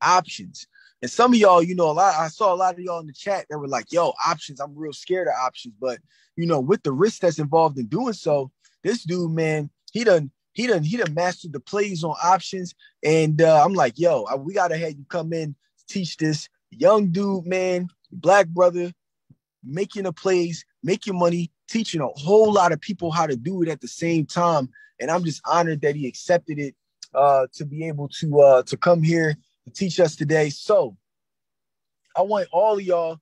options. And some of y'all, you know, a lot. I saw a lot of y'all in the chat that were like, "Yo, options. I'm real scared of options." But you know, with the risk that's involved in doing so, this dude, man, he done, he done, he done mastered the plays on options. And uh, I'm like, "Yo, I, we gotta have you come in, teach this young dude, man, black brother, making the plays, making money, teaching a whole lot of people how to do it at the same time." And I'm just honored that he accepted it uh, to be able to uh, to come here to teach us today. So I want all of y'all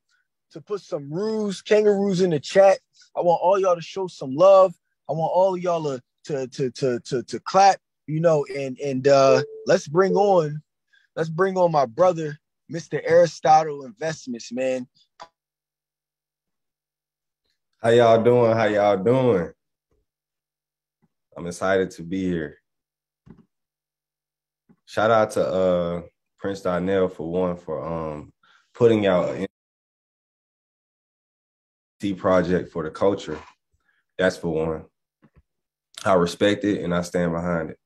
to put some roos, kangaroos in the chat. I want all y'all to show some love. I want all of y'all to to to to to, to clap, you know, and and uh let's bring on let's bring on my brother, Mr. Aristotle Investments, man. How y'all doing? How y'all doing? I'm excited to be here. Shout out to uh Prince Donnell for one for um putting out a project for the culture. That's for one. I respect it and I stand behind it.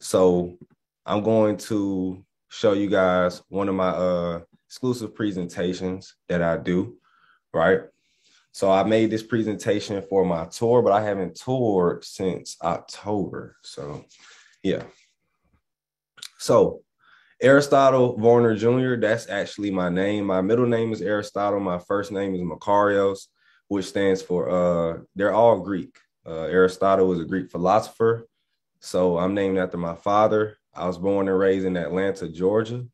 So I'm going to show you guys one of my uh exclusive presentations that I do, right? So I made this presentation for my tour, but I haven't toured since October. So yeah. So Aristotle Varner Jr., that's actually my name. My middle name is Aristotle. My first name is Makarios, which stands for, uh, they're all Greek. Uh, Aristotle was a Greek philosopher. So I'm named after my father. I was born and raised in Atlanta, Georgia.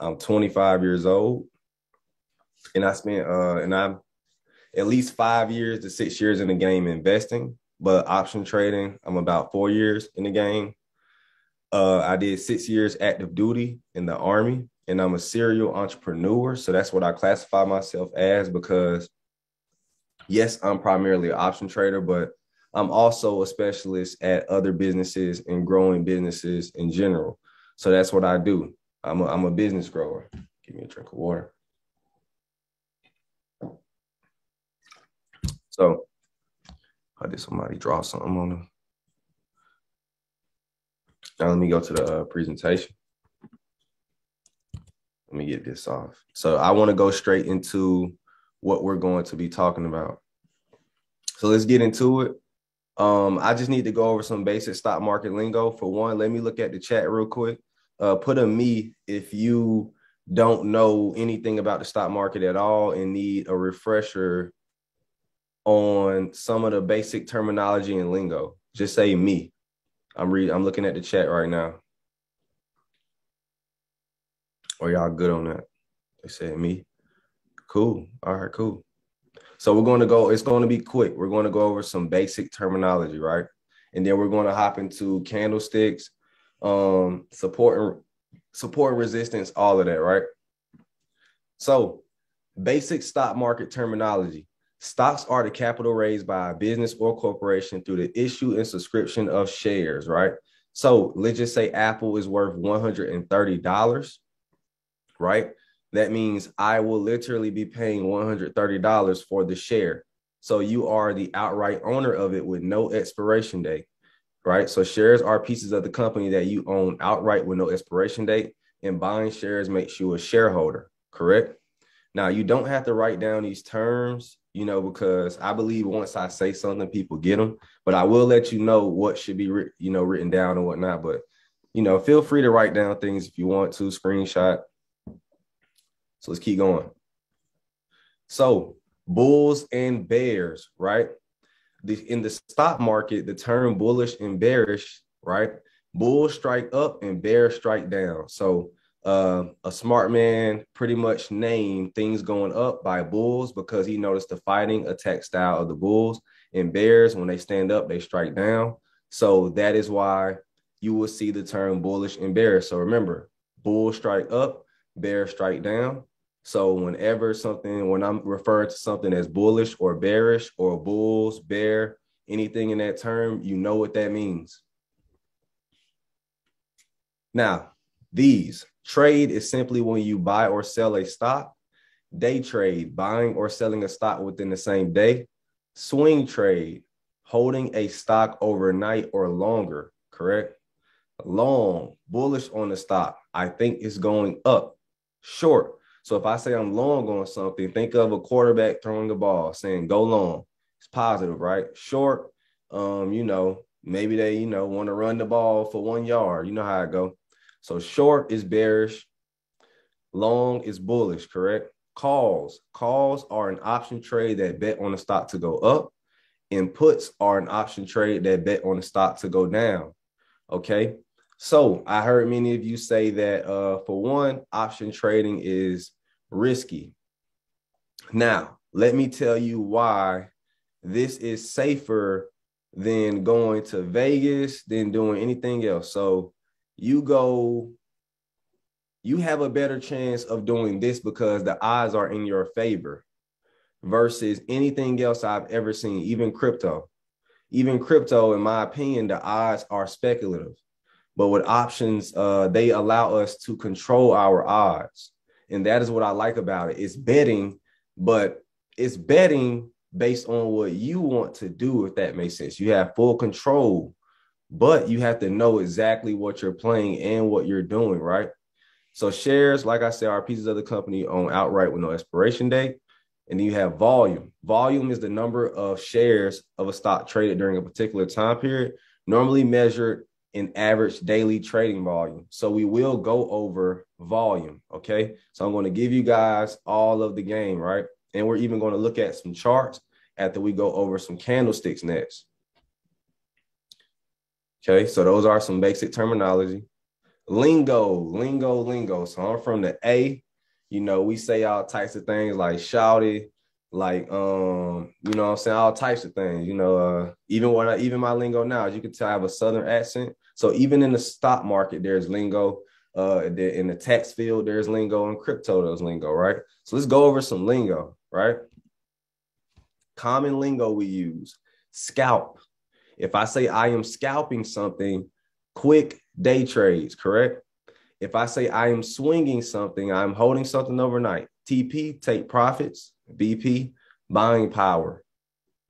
I'm 25 years old. And I spent, uh, and I'm at least five years to six years in the game investing, but option trading, I'm about four years in the game. Uh, I did six years active duty in the army, and I'm a serial entrepreneur. So that's what I classify myself as because, yes, I'm primarily an option trader, but I'm also a specialist at other businesses and growing businesses in general. So that's what I do. I'm a, I'm a business grower. Give me a drink of water. So, how did somebody draw something on them? Now let me go to the uh, presentation. Let me get this off. So I want to go straight into what we're going to be talking about. So let's get into it. Um, I just need to go over some basic stock market lingo. For one, let me look at the chat real quick. Uh, put a me if you don't know anything about the stock market at all and need a refresher on some of the basic terminology and lingo. Just say me. I'm reading. I'm looking at the chat right now. Are y'all good on that? They said me. Cool. All right, cool. So we're going to go, it's going to be quick. We're going to go over some basic terminology, right? And then we're going to hop into candlesticks, um, support and support resistance, all of that, right? So basic stock market terminology. Stocks are the capital raised by a business or corporation through the issue and subscription of shares, right? So let's just say Apple is worth $130, right? That means I will literally be paying $130 for the share. So you are the outright owner of it with no expiration date, right? So shares are pieces of the company that you own outright with no expiration date, and buying shares makes you a shareholder, correct? Now, you don't have to write down these terms you know, because I believe once I say something, people get them. But I will let you know what should be, you know, written down and whatnot. But you know, feel free to write down things if you want to, screenshot. So let's keep going. So bulls and bears, right? The, in the stock market, the term bullish and bearish, right? Bulls strike up and bears strike down. So uh, a smart man pretty much named things going up by bulls because he noticed the fighting attack style of the bulls and bears. When they stand up, they strike down. So that is why you will see the term bullish and bearish. So remember, bull strike up, bear strike down. So whenever something, when I'm referring to something as bullish or bearish or bulls, bear, anything in that term, you know what that means. Now, these Trade is simply when you buy or sell a stock. Day trade, buying or selling a stock within the same day. Swing trade, holding a stock overnight or longer, correct? long, bullish on the stock. I think it's going up. Short. So if I say I'm long on something, think of a quarterback throwing the ball, saying go long. It's positive, right? Short, um, you know, maybe they, you know, want to run the ball for one yard. You know how I go. So short is bearish, long is bullish, correct? Calls. Calls are an option trade that bet on the stock to go up. And puts are an option trade that bet on the stock to go down. Okay. So I heard many of you say that uh, for one, option trading is risky. Now, let me tell you why this is safer than going to Vegas, than doing anything else. So you go, you have a better chance of doing this because the odds are in your favor versus anything else I've ever seen, even crypto. Even crypto, in my opinion, the odds are speculative. But with options, uh, they allow us to control our odds. And that is what I like about it. It's betting, but it's betting based on what you want to do, if that makes sense. You have full control, but you have to know exactly what you're playing and what you're doing, right? So shares, like I said, are pieces of the company on outright with no expiration date. And then you have volume. Volume is the number of shares of a stock traded during a particular time period, normally measured in average daily trading volume. So we will go over volume. Okay. So I'm going to give you guys all of the game, right? And we're even going to look at some charts after we go over some candlesticks next. Okay. So those are some basic terminology. Lingo, lingo, lingo. So I'm from the A. You know, we say all types of things like shouty, like um, you know I'm saying, all types of things. You know, uh, even when I even my lingo now, as you can tell, I have a southern accent. So even in the stock market, there's lingo. Uh, in the text field, there's lingo, and crypto, there's lingo, right? So let's go over some lingo, right? Common lingo we use: scalp. If I say I am scalping something, quick day trades, correct? If I say I am swinging something, I'm holding something overnight. TP, take profits. BP, buying power.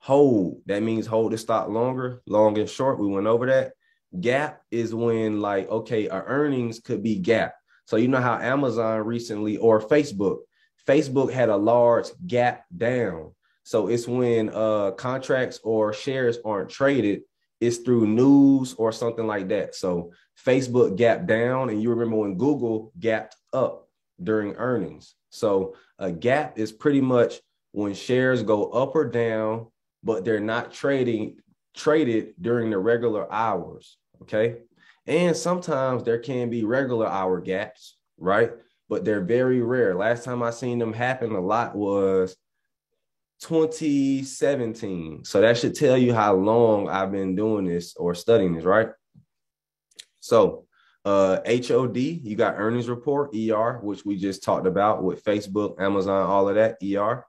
Hold, that means hold the stock longer, long and short. We went over that. Gap is when like okay, our earnings could be gap. So you know how Amazon recently or Facebook, Facebook had a large gap down. So it's when uh contracts or shares aren't traded, it's through news or something like that. So Facebook gapped down, and you remember when Google gapped up during earnings. So a gap is pretty much when shares go up or down, but they're not trading traded during the regular hours. Okay. And sometimes there can be regular hour gaps, right? But they're very rare. Last time I seen them happen a lot was 2017. So that should tell you how long I've been doing this or studying this, right? So uh HOD, you got earnings report, ER, which we just talked about with Facebook, Amazon, all of that, ER.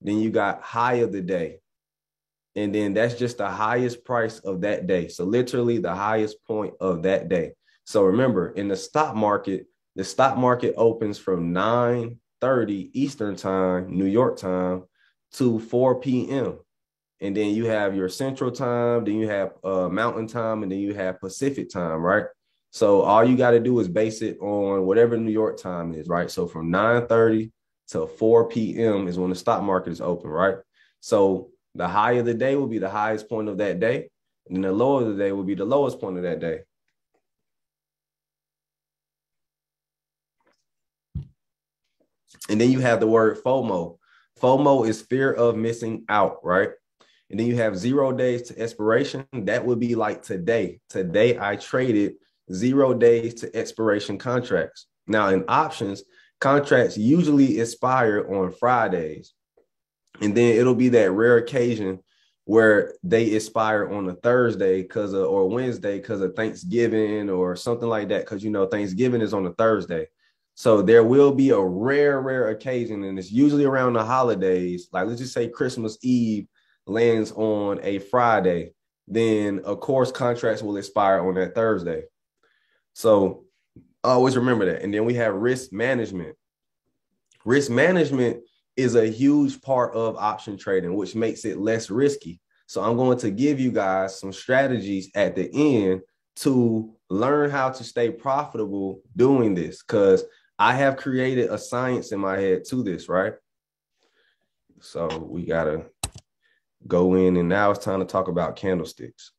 Then you got high of the day and then that's just the highest price of that day. So literally the highest point of that day. So remember, in the stock market, the stock market opens from 9 30 Eastern time, New York time, to 4 p.m. And then you have your central time, then you have uh, mountain time, and then you have Pacific time, right? So all you got to do is base it on whatever New York time is, right? So from 9 30 to 4 p.m. is when the stock market is open, right? So the high of the day will be the highest point of that day, and the low of the day will be the lowest point of that day. And then you have the word FOMO. FOMO is fear of missing out, right? And then you have zero days to expiration. That would be like today. Today I traded zero days to expiration contracts. Now in options, contracts usually expire on Fridays. And then it'll be that rare occasion where they expire on a Thursday because or Wednesday because of Thanksgiving or something like that. Because you know Thanksgiving is on a Thursday. So there will be a rare, rare occasion, and it's usually around the holidays. Like let's just say Christmas Eve lands on a Friday, then of course contracts will expire on that Thursday. So always remember that. And then we have risk management. Risk management is a huge part of option trading, which makes it less risky. So I'm going to give you guys some strategies at the end to learn how to stay profitable doing this because I have created a science in my head to this, right? So we gotta go in, and now it's time to talk about candlesticks.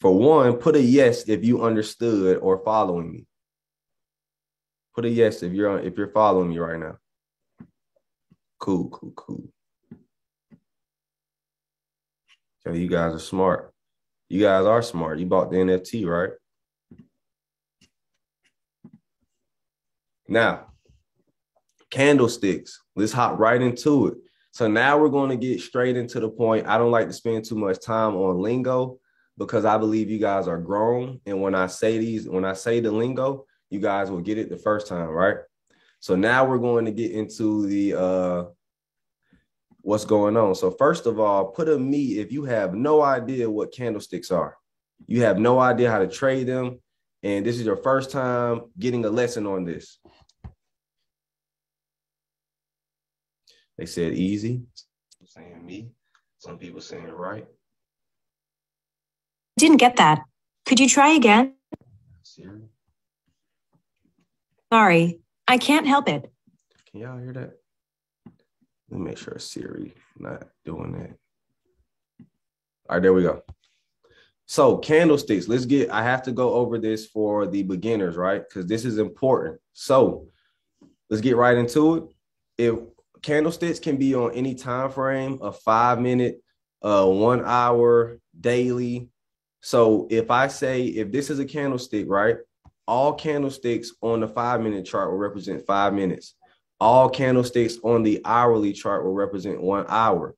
For one, put a yes if you understood or following me. Put a yes if you're if you're following me right now. Cool, cool, cool. Okay, you guys are smart. You guys are smart. You bought the NFT, right? Now, candlesticks. Let's hop right into it. So now we're going to get straight into the point. I don't like to spend too much time on lingo because I believe you guys are grown. And when I say these, when I say the lingo, you guys will get it the first time, right? So now we're going to get into the uh what's going on. So first of all, put a me if you have no idea what candlesticks are. You have no idea how to trade them and this is your first time getting a lesson on this. They said easy. Saying me. Some people saying right. Didn't get that. Could you try again? Siri. Sorry, I can't help it. Can y'all hear that? Let me make sure Siri not doing that. All right, there we go. So candlesticks, let's get, I have to go over this for the beginners, right? Because this is important. So let's get right into it. If candlesticks can be on any time frame, a five minute, uh, one hour, daily. So if I say, if this is a candlestick, right? All candlesticks on the five minute chart will represent five minutes. All candlesticks on the hourly chart will represent one hour.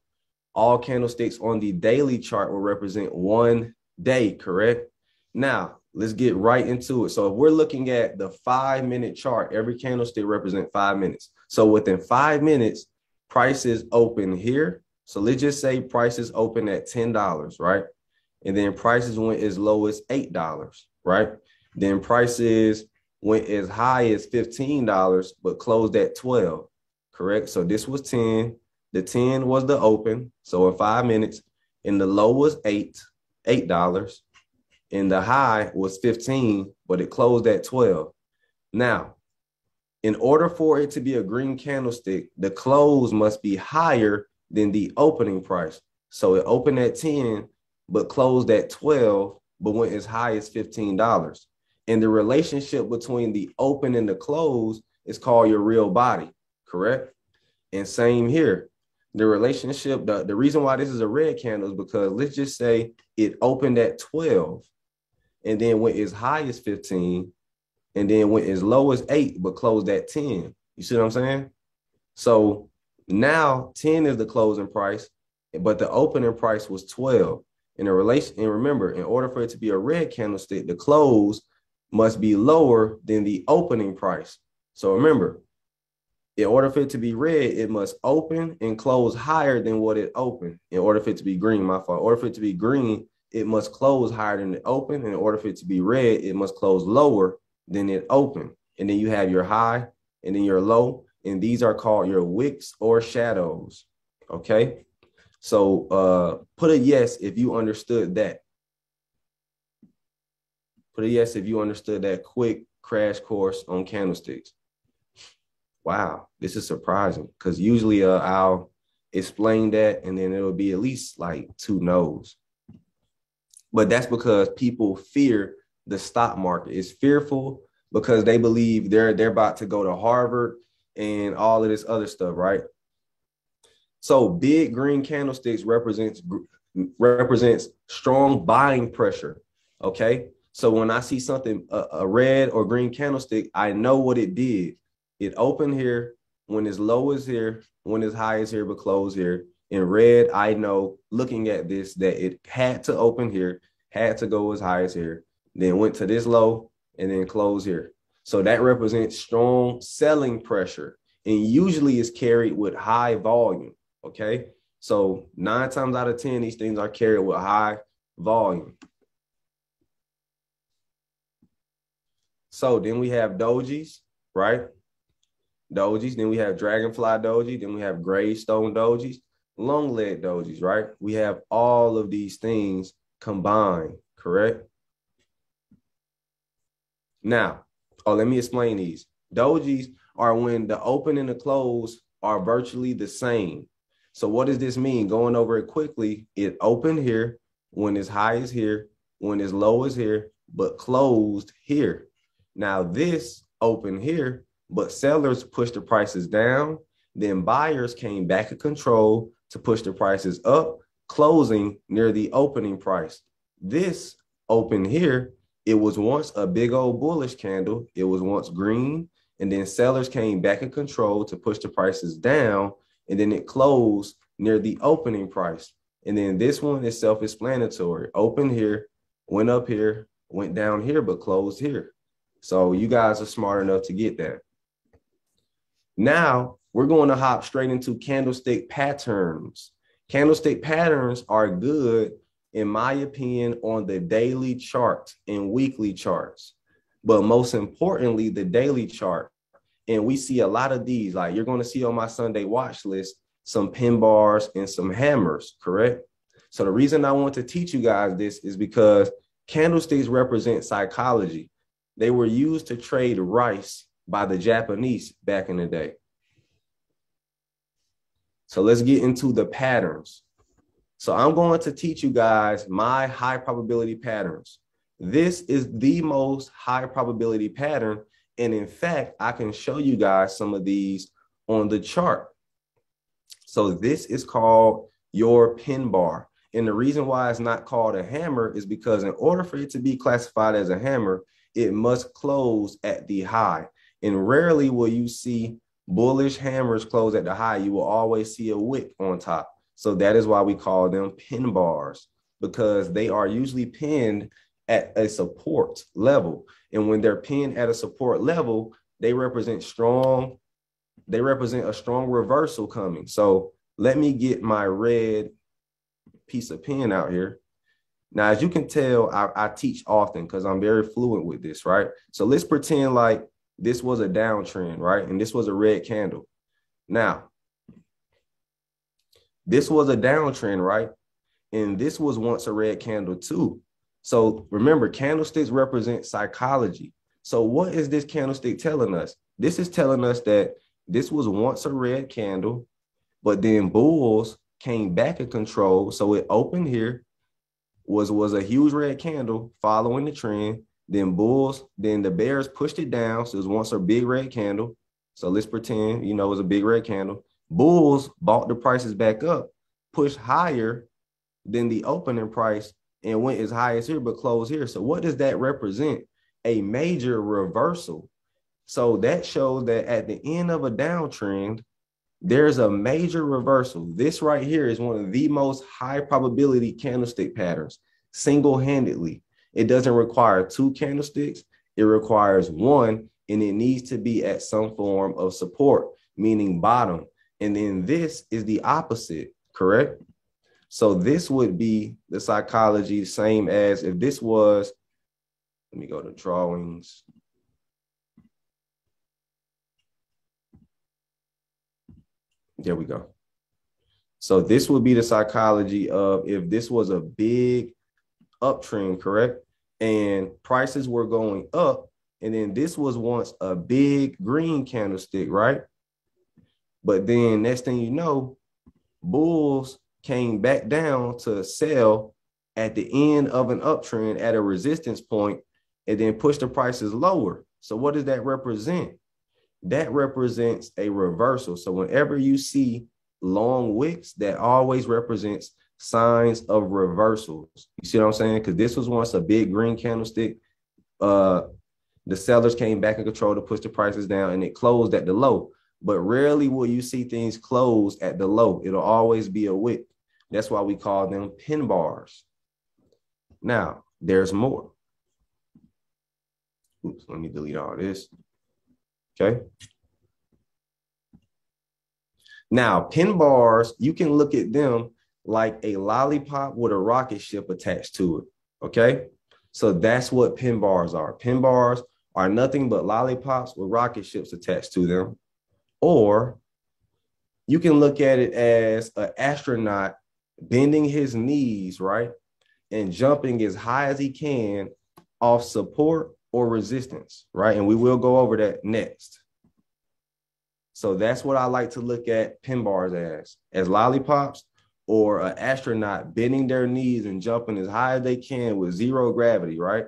All candlesticks on the daily chart will represent one day, correct? Now, let's get right into it. So if we're looking at the five minute chart, every candlestick represent five minutes. So within five minutes, prices open here. So let's just say prices open at $10, right? And then prices went as low as $8, right? Then prices went as high as $15, but closed at 12, correct? So this was 10. The 10 was the open. So in five minutes, and the low was eight, eight dollars, and the high was 15, but it closed at 12. Now, in order for it to be a green candlestick, the close must be higher than the opening price. So it opened at 10, but closed at 12, but went as high as $15. And the relationship between the open and the close is called your real body, correct? And same here the relationship, the, the reason why this is a red candle is because let's just say it opened at 12 and then went as high as 15 and then went as low as eight, but closed at 10. You see what I'm saying? So now 10 is the closing price, but the opening price was 12. In a relation, and remember, in order for it to be a red candlestick, the close must be lower than the opening price. So remember, in order for it to be red, it must open and close higher than what it opened. In order for it to be green, my fault. In order for it to be green, it must close higher than it opened. In order for it to be red, it must close lower than it opened. And then you have your high and then your low. And these are called your wicks or shadows. Okay. So uh, put a yes if you understood that. Put a yes if you understood that quick crash course on candlesticks wow, this is surprising. Because usually uh, I'll explain that and then it'll be at least like two no's. But that's because people fear the stock market. is fearful because they believe they're they're about to go to Harvard and all of this other stuff, right? So big green candlesticks represents represents strong buying pressure. Okay, so when I see something a, a red or green candlestick, I know what it did. It opened here when it's low as here, when it's high as here, but close here. In red, I know looking at this that it had to open here, had to go as high as here, then went to this low and then close here. So that represents strong selling pressure and usually is carried with high volume. Okay. So nine times out of 10, these things are carried with high volume. So then we have dojis, right? dojis. Then we have dragonfly doji. Then we have gravestone dojis, long leg dojis, right? We have all of these things combined, correct? Now, oh, let me explain these. Dojis are when the open and the close are virtually the same. So what does this mean? Going over it quickly, it opened here when it's high is here, when it's low is here, but closed here. Now this opened here, but sellers pushed the prices down. Then buyers came back in control to push the prices up, closing near the opening price. This open here, it was once a big old bullish candle. It was once green, and then sellers came back in control to push the prices down, and then it closed near the opening price. And then this one is self-explanatory. Open here, went up here, went down here, but closed here. So you guys are smart enough to get that. Now we're going to hop straight into candlestick patterns. Candlestick patterns are good, in my opinion, on the daily chart and weekly charts. But most importantly, the daily chart. And we see a lot of these, like you're going to see on my Sunday watch list, some pin bars and some hammers, correct? So the reason I want to teach you guys this is because candlesticks represent psychology. They were used to trade rice by the Japanese back in the day. So let's get into the patterns. So I'm going to teach you guys my high probability patterns. This is the most high probability pattern. And in fact, I can show you guys some of these on the chart. So this is called your pin bar. And the reason why it's not called a hammer is because in order for it to be classified as a hammer, it must close at the high. And rarely will you see bullish hammers close at the high. You will always see a wick on top. So that is why we call them pin bars because they are usually pinned at a support level. And when they're pinned at a support level, they represent strong, they represent a strong reversal coming. So let me get my red piece of pen out here. Now, as you can tell, I, I teach often because I'm very fluent with this, right? So let's pretend like this was a downtrend, right? And this was a red candle. Now, this was a downtrend, right? And this was once a red candle too. So remember, candlesticks represent psychology. So what is this candlestick telling us? This is telling us that this was once a red candle, but then bulls came back in control. So it opened here, was was a huge red candle following the trend. Then bulls, then the bears pushed it down. So it was once a big red candle. So let's pretend, you know, it was a big red candle. Bulls bought the prices back up, pushed higher than the opening price, and went as high as here, but closed here. So what does that represent? A major reversal. So that shows that at the end of a downtrend, there's a major reversal. This right here is one of the most high probability candlestick patterns, single handedly. It doesn't require two candlesticks, it requires one, and it needs to be at some form of support, meaning bottom. And then this is the opposite, correct? So this would be the psychology, same as if this was, let me go to drawings. There we go. So this would be the psychology of if this was a big uptrend, correct? And prices were going up. And then this was once a big green candlestick, right? But then next thing you know, bulls came back down to sell at the end of an uptrend at a resistance point and then push the prices lower. So what does that represent? that represents a reversal. So whenever you see long wicks, that always represents signs of reversals. You see what I'm saying? Because this was once a big green candlestick. Uh, the sellers came back in control to push the prices down, and it closed at the low. But rarely will you see things close at the low. It'll always be a wick. That's why we call them pin bars. Now, there's more. Oops, let me delete all this. Okay. Now, pin bars, you can look at them like a lollipop with a rocket ship attached to it. Okay. So that's what pin bars are. Pin bars are nothing but lollipops with rocket ships attached to them. Or you can look at it as an astronaut bending his knees, right? and jumping as high as he can off support or resistance, right? And we will go over that next. So that's what I like to look at pin bars as, as lollipops or an astronaut bending their knees and jumping as high as they can with zero gravity, right?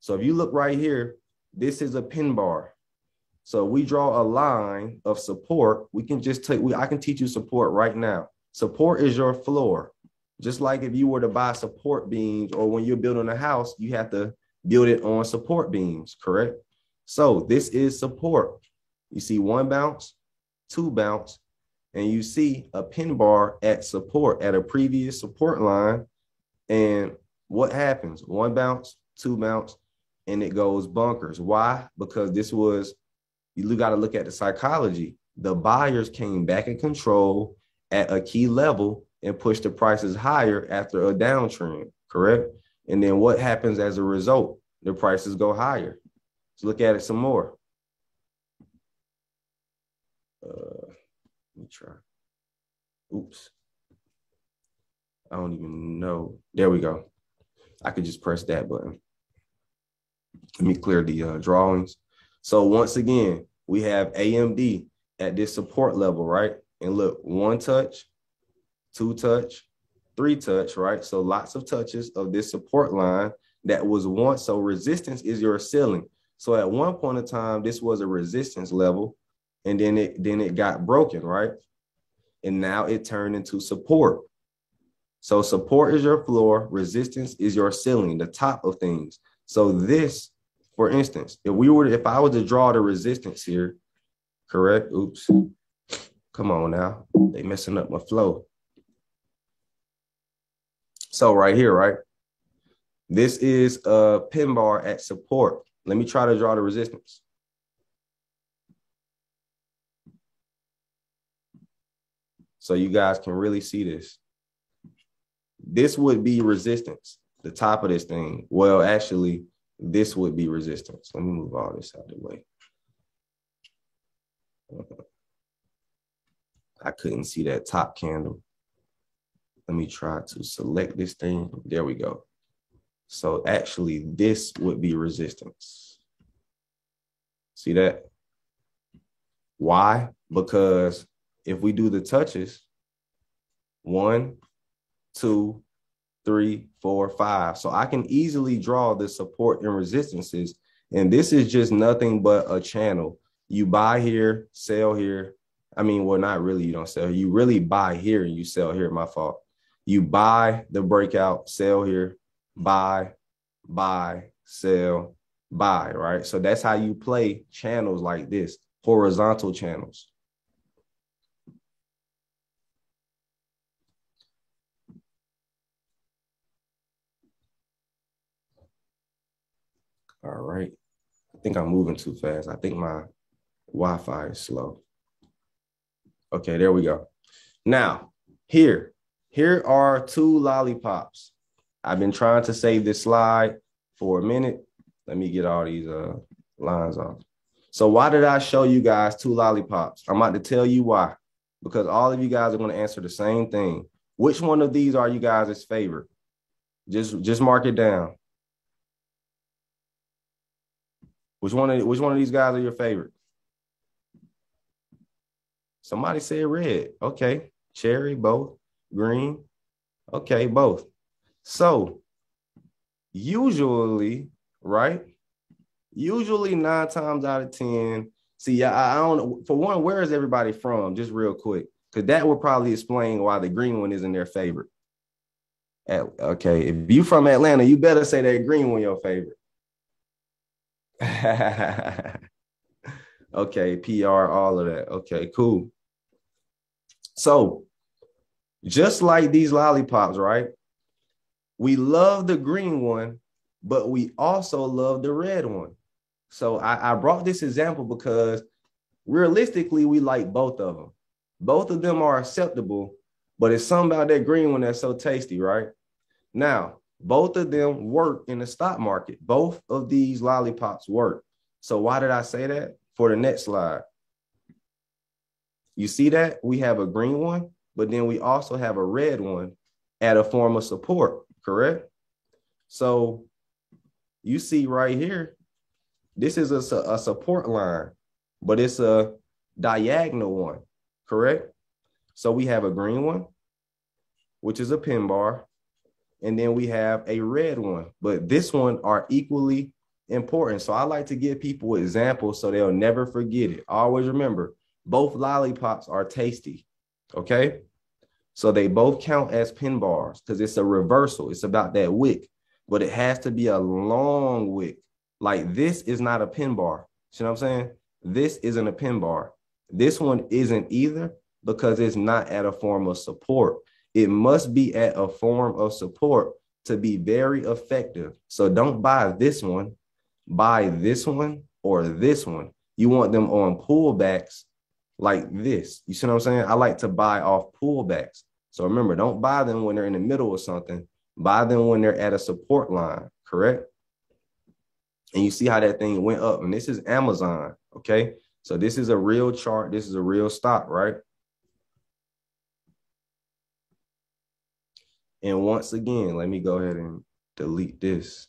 So if you look right here, this is a pin bar. So we draw a line of support. We can just take, we, I can teach you support right now. Support is your floor. Just like if you were to buy support beams or when you're building a house, you have to build it on support beams, correct? So this is support. You see one bounce, two bounce, and you see a pin bar at support at a previous support line. And what happens? One bounce, two bounce, and it goes bunkers. Why? Because this was, you got to look at the psychology. The buyers came back in control at a key level and pushed the prices higher after a downtrend, correct? And then what happens as a result? The prices go higher. Let's look at it some more. Uh, let me try. Oops. I don't even know. There we go. I could just press that button. Let me clear the uh, drawings. So once again, we have AMD at this support level, right? And look, one touch, two touch, three touch, right? So lots of touches of this support line that was once, so resistance is your ceiling. So at one point in time, this was a resistance level, and then it then it got broken, right? And now it turned into support. So support is your floor, resistance is your ceiling, the top of things. So this, for instance, if we were, if I was to draw the resistance here, correct? Oops. Come on now. They messing up my flow. So right here, right? This is a pin bar at support. Let me try to draw the resistance. So you guys can really see this. This would be resistance, the top of this thing. Well, actually, this would be resistance. Let me move all this out of the way. I couldn't see that top candle. Let me try to select this thing. There we go. So actually this would be resistance. See that? Why? Because if we do the touches, one, two, three, four, five. So I can easily draw the support and resistances. And this is just nothing but a channel. You buy here, sell here. I mean, well, not really, you don't sell. You really buy here and you sell here, my fault you buy the breakout, sell here, buy, buy, sell, buy, right? So that's how you play channels like this, horizontal channels. All right. I think I'm moving too fast. I think my Wi-Fi is slow. Okay, there we go. Now, here, here are two lollipops. I've been trying to save this slide for a minute. Let me get all these uh, lines off. So why did I show you guys two lollipops? I'm about to tell you why. Because all of you guys are going to answer the same thing. Which one of these are you guys' favorite? Just just mark it down. Which one of which one of these guys are your favorite? Somebody said red. Okay. Cherry, both. Green? Okay, both. So usually, right? Usually nine times out of 10. See, I, I don't for one, where is everybody from? Just real quick. Because that would probably explain why the green one isn't their favorite. At, okay, if you from Atlanta, you better say that green one your favorite. okay, PR, all of that. Okay, cool. So just like these lollipops, right? We love the green one, but we also love the red one. So I, I brought this example because realistically, we like both of them. Both of them are acceptable, but it's something about that green one that's so tasty, right? Now, both of them work in the stock market. Both of these lollipops work. So why did I say that? For the next slide. You see that? We have a green one but then we also have a red one at a form of support, correct? So you see right here, this is a, a support line, but it's a diagonal one, correct? So we have a green one, which is a pin bar, and then we have a red one, but this one are equally important. So I like to give people examples so they'll never forget it. Always remember, both lollipops are tasty. Okay. So they both count as pin bars because it's a reversal. It's about that wick, but it has to be a long wick. Like this is not a pin bar. You know what I'm saying? This isn't a pin bar. This one isn't either because it's not at a form of support. It must be at a form of support to be very effective. So don't buy this one, buy this one or this one. You want them on pullbacks like this. You see what I'm saying? I like to buy off pullbacks. So remember, don't buy them when they're in the middle of something. Buy them when they're at a support line, correct? And you see how that thing went up. And this is Amazon, okay? So this is a real chart. This is a real stock, right? And once again, let me go ahead and delete this.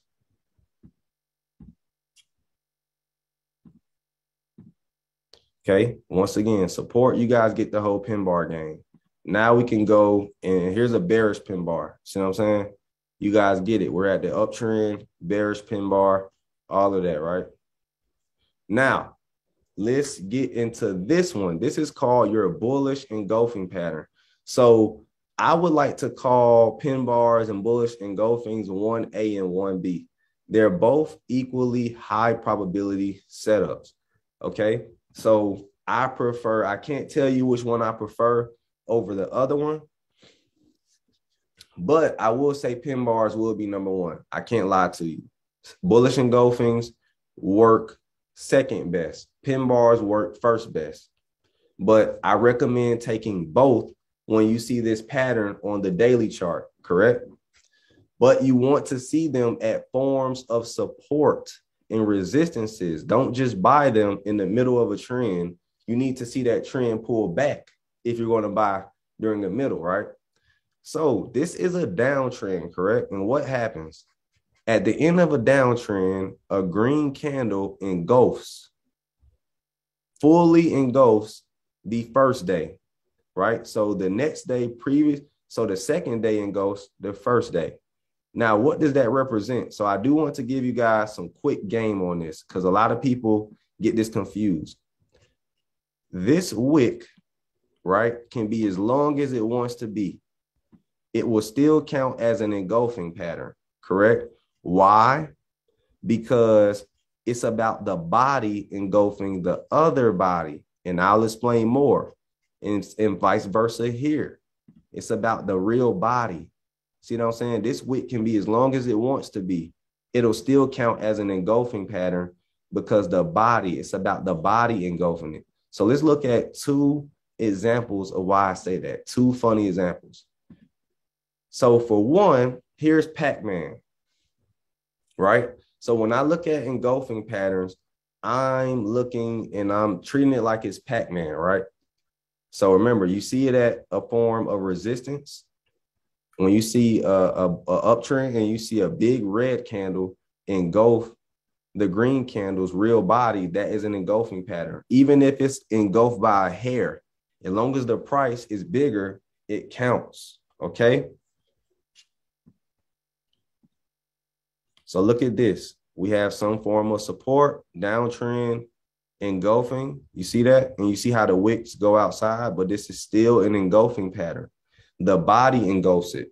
Okay, once again, support. You guys get the whole pin bar game. Now we can go and here's a bearish pin bar. See what I'm saying? You guys get it. We're at the uptrend, bearish pin bar, all of that, right? Now, let's get into this one. This is called your bullish engulfing pattern. So I would like to call pin bars and bullish and engulfings 1A and 1B. They're both equally high probability setups. Okay. So I prefer, I can't tell you which one I prefer over the other one. But I will say pin bars will be number one. I can't lie to you. Bullish and engulfings work second best. Pin bars work first best. But I recommend taking both when you see this pattern on the daily chart, correct? But you want to see them at forms of support and resistances. Don't just buy them in the middle of a trend. You need to see that trend pull back if you're going to buy during the middle, right? So this is a downtrend, correct? And what happens? At the end of a downtrend, a green candle engulfs, fully engulfs the first day, right? So the next day previous, so the second day engulfs the first day. Now, what does that represent? So I do want to give you guys some quick game on this because a lot of people get this confused. This wick, right, can be as long as it wants to be. It will still count as an engulfing pattern, correct? Why? Because it's about the body engulfing the other body. And I'll explain more. And, and vice versa here. It's about the real body See what I'm saying? This wick can be as long as it wants to be. It'll still count as an engulfing pattern because the body, it's about the body engulfing it. So let's look at two examples of why I say that. Two funny examples. So for one, here's Pac-Man, right? So when I look at engulfing patterns, I'm looking and I'm treating it like it's Pac-Man, right? So remember, you see it at a form of resistance when you see a, a, a uptrend and you see a big red candle engulf the green candle's real body, that is an engulfing pattern. Even if it's engulfed by a hair, as long as the price is bigger, it counts. Okay. So look at this. We have some form of support, downtrend, engulfing. You see that? And you see how the wicks go outside, but this is still an engulfing pattern. The body engulfs it.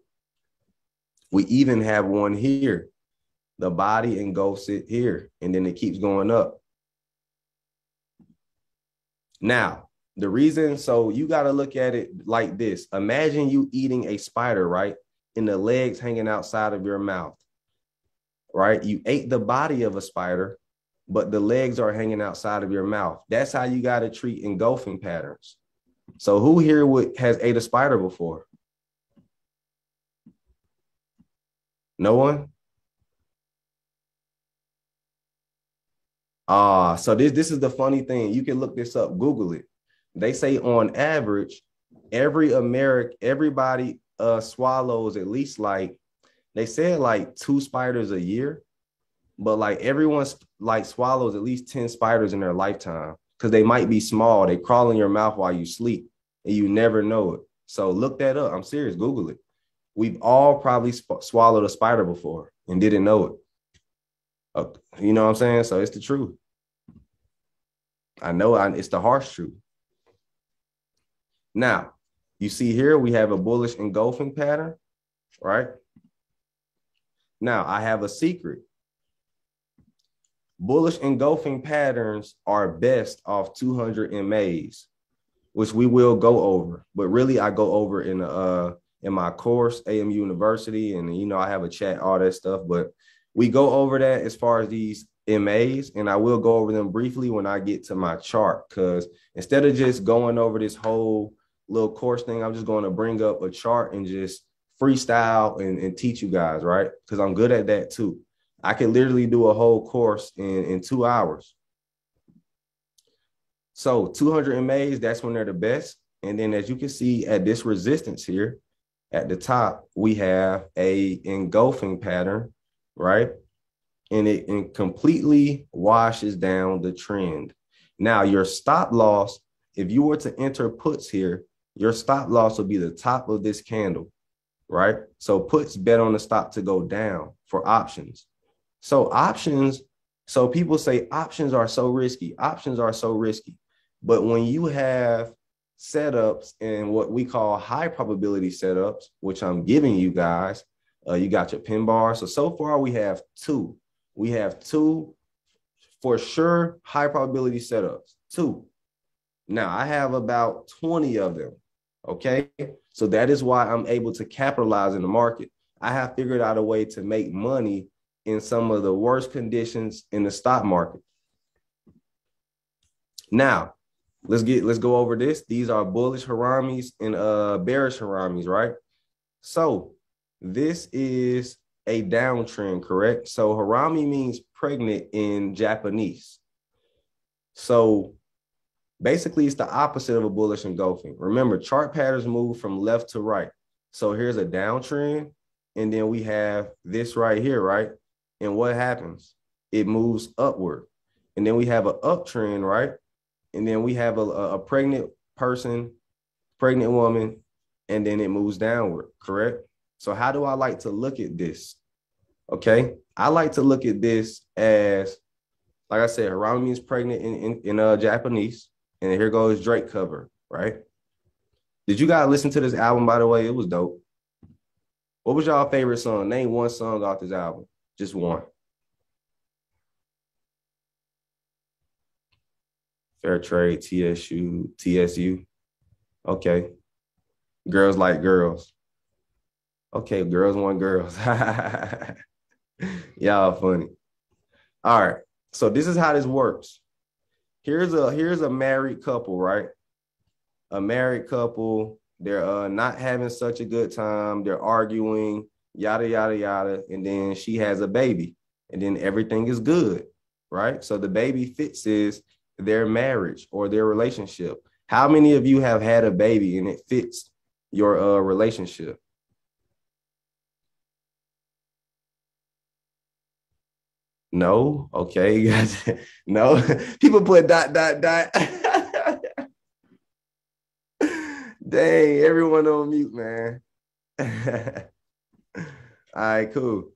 We even have one here. The body engulfs it here, and then it keeps going up. Now, the reason, so you got to look at it like this. Imagine you eating a spider, right? And the legs hanging outside of your mouth, right? You ate the body of a spider, but the legs are hanging outside of your mouth. That's how you got to treat engulfing patterns. So, who here would, has ate a spider before? No one? Ah, so this this is the funny thing. You can look this up, Google it. They say on average, every American, everybody uh swallows at least like they said like two spiders a year, but like everyone's like swallows at least 10 spiders in their lifetime because they might be small. They crawl in your mouth while you sleep and you never know it. So look that up. I'm serious. Google it. We've all probably sp- swallowed a spider before and didn't know it. Uh, you know what I'm saying? So it's the truth. I know I, it's the harsh truth. Now, you see here we have a bullish engulfing pattern, right? Now, I have a secret. Bullish engulfing patterns are best off 200 MAs, which we will go over. But really, I go over in uh in my course, AM University, and you know I have a chat, all that stuff. But we go over that as far as these MAs, and I will go over them briefly when I get to my chart. Because instead of just going over this whole little course thing, I'm just going to bring up a chart and just freestyle and, and teach you guys, right? Because I'm good at that too. I can literally do a whole course in, in two hours. So 200 MAs, that's when they're the best. And then as you can see at this resistance here, at the top, we have a engulfing pattern, right? And it completely washes down the trend. Now, your stop loss, if you were to enter puts here, your stop loss would be the top of this candle, right? So puts bet on the stop to go down for options. So options, so people say options are so risky. Options are so risky. But when you have setups and what we call high probability setups, which I'm giving you guys, uh, you got your pin bar. So so far we have two. We have two for sure high probability setups. Two. Now I have about 20 of them. Okay. So that is why I'm able to capitalize in the market. I have figured out a way to make money in some of the worst conditions in the stock market. Now, let's get let's go over this. These are bullish haramis and uh bearish haramis, right? So this is a downtrend, correct? So harami means pregnant in Japanese. So basically it's the opposite of a bullish engulfing. Remember, chart patterns move from left to right. So here's a downtrend, and then we have this right here, right? And what happens? It moves upward. And then we have an uptrend, right? And then we have a, a pregnant person, pregnant woman, and then it moves downward, correct? So how do I like to look at this? Okay. I like to look at this as, like I said, Harami means pregnant in, in, in uh, Japanese. And here goes Drake cover, right? Did you guys listen to this album, by the way? It was dope. What was y'all favorite song? Name one song off this album. Just one. Fair trade, TSU, TSU. Okay. Girls like girls. Okay, girls want girls. Y'all funny. All right. So this is how this works. Here's a here's a married couple, right? A married couple. They're uh, not having such a good time. They're arguing, yada yada yada, and then she has a baby, and then everything is good, right? So the baby fixes their marriage or their relationship. How many of you have had a baby and it fits your uh, relationship? No. Okay. no. People put dot, dot, dot. Dang, everyone on mute, man. All right, cool.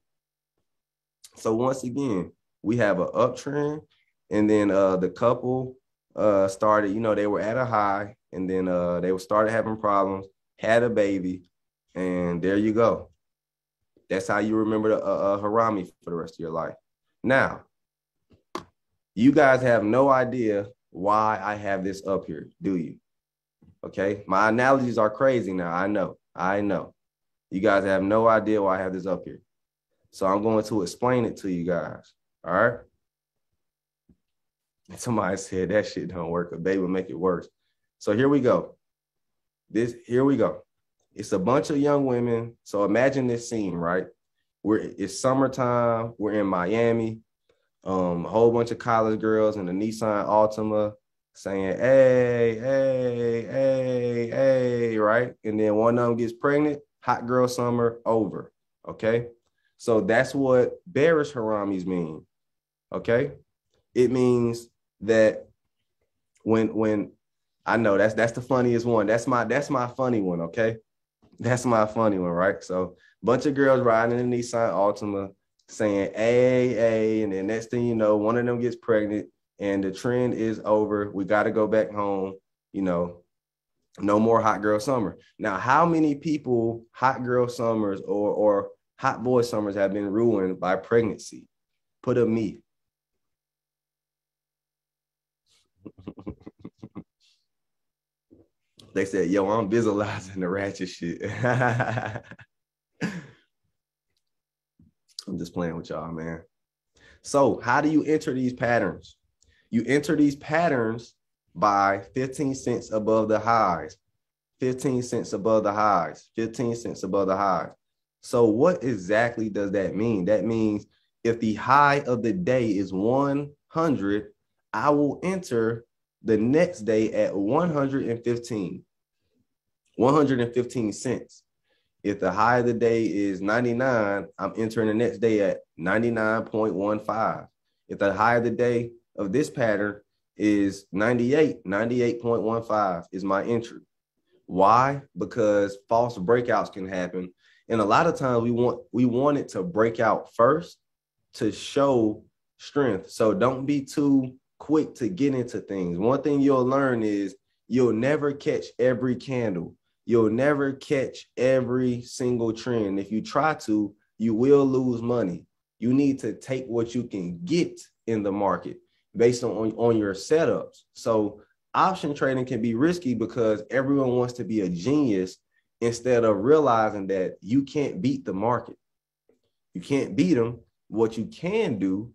So once again, we have an uptrend, and then uh the couple uh started, you know, they were at a high, and then uh they started having problems, had a baby, and there you go. That's how you remember the uh, uh, Harami for the rest of your life. Now, you guys have no idea why I have this up here, do you? Okay. My analogies are crazy now. I know. I know. You guys have no idea why I have this up here. So I'm going to explain it to you guys. All right. Somebody said that shit don't work. A baby will make it worse. So here we go. This here we go. It's a bunch of young women. So imagine this scene, right? We're it's summertime. We're in Miami. Um, a whole bunch of college girls in the Nissan Altima saying, "Hey, hey, hey, hey," right? And then one of them gets pregnant. Hot girl summer over. Okay. So that's what bearish haramis mean. Okay. It means that when when I know that's that's the funniest one. That's my that's my funny one. Okay. That's my funny one, right? So bunch of girls riding in a Nissan Altima saying a a and then next thing you know, one of them gets pregnant and the trend is over. We got to go back home. You know, no more hot girl summer. Now, how many people hot girl summers or or hot boy summers have been ruined by pregnancy? Put a me. they said, "Yo, I'm visualizing the ratchet shit." I'm just playing with y'all, man. So, how do you enter these patterns? You enter these patterns by 15 cents above the highs, 15 cents above the highs, 15 cents above the highs. So, what exactly does that mean? That means if the high of the day is 100, I will enter the next day at 115, 115 cents. If the high of the day is 99, I'm entering the next day at 99.15. If the high of the day of this pattern is 98, 98.15 is my entry. Why? Because false breakouts can happen. And a lot of times we want we want it to break out first to show strength. So don't be too quick to get into things. One thing you'll learn is you'll never catch every candle. You'll never catch every single trend. If you try to, you will lose money. You need to take what you can get in the market based on, on your setups. So option trading can be risky because everyone wants to be a genius instead of realizing that you can't beat the market. You can't beat them. What you can do,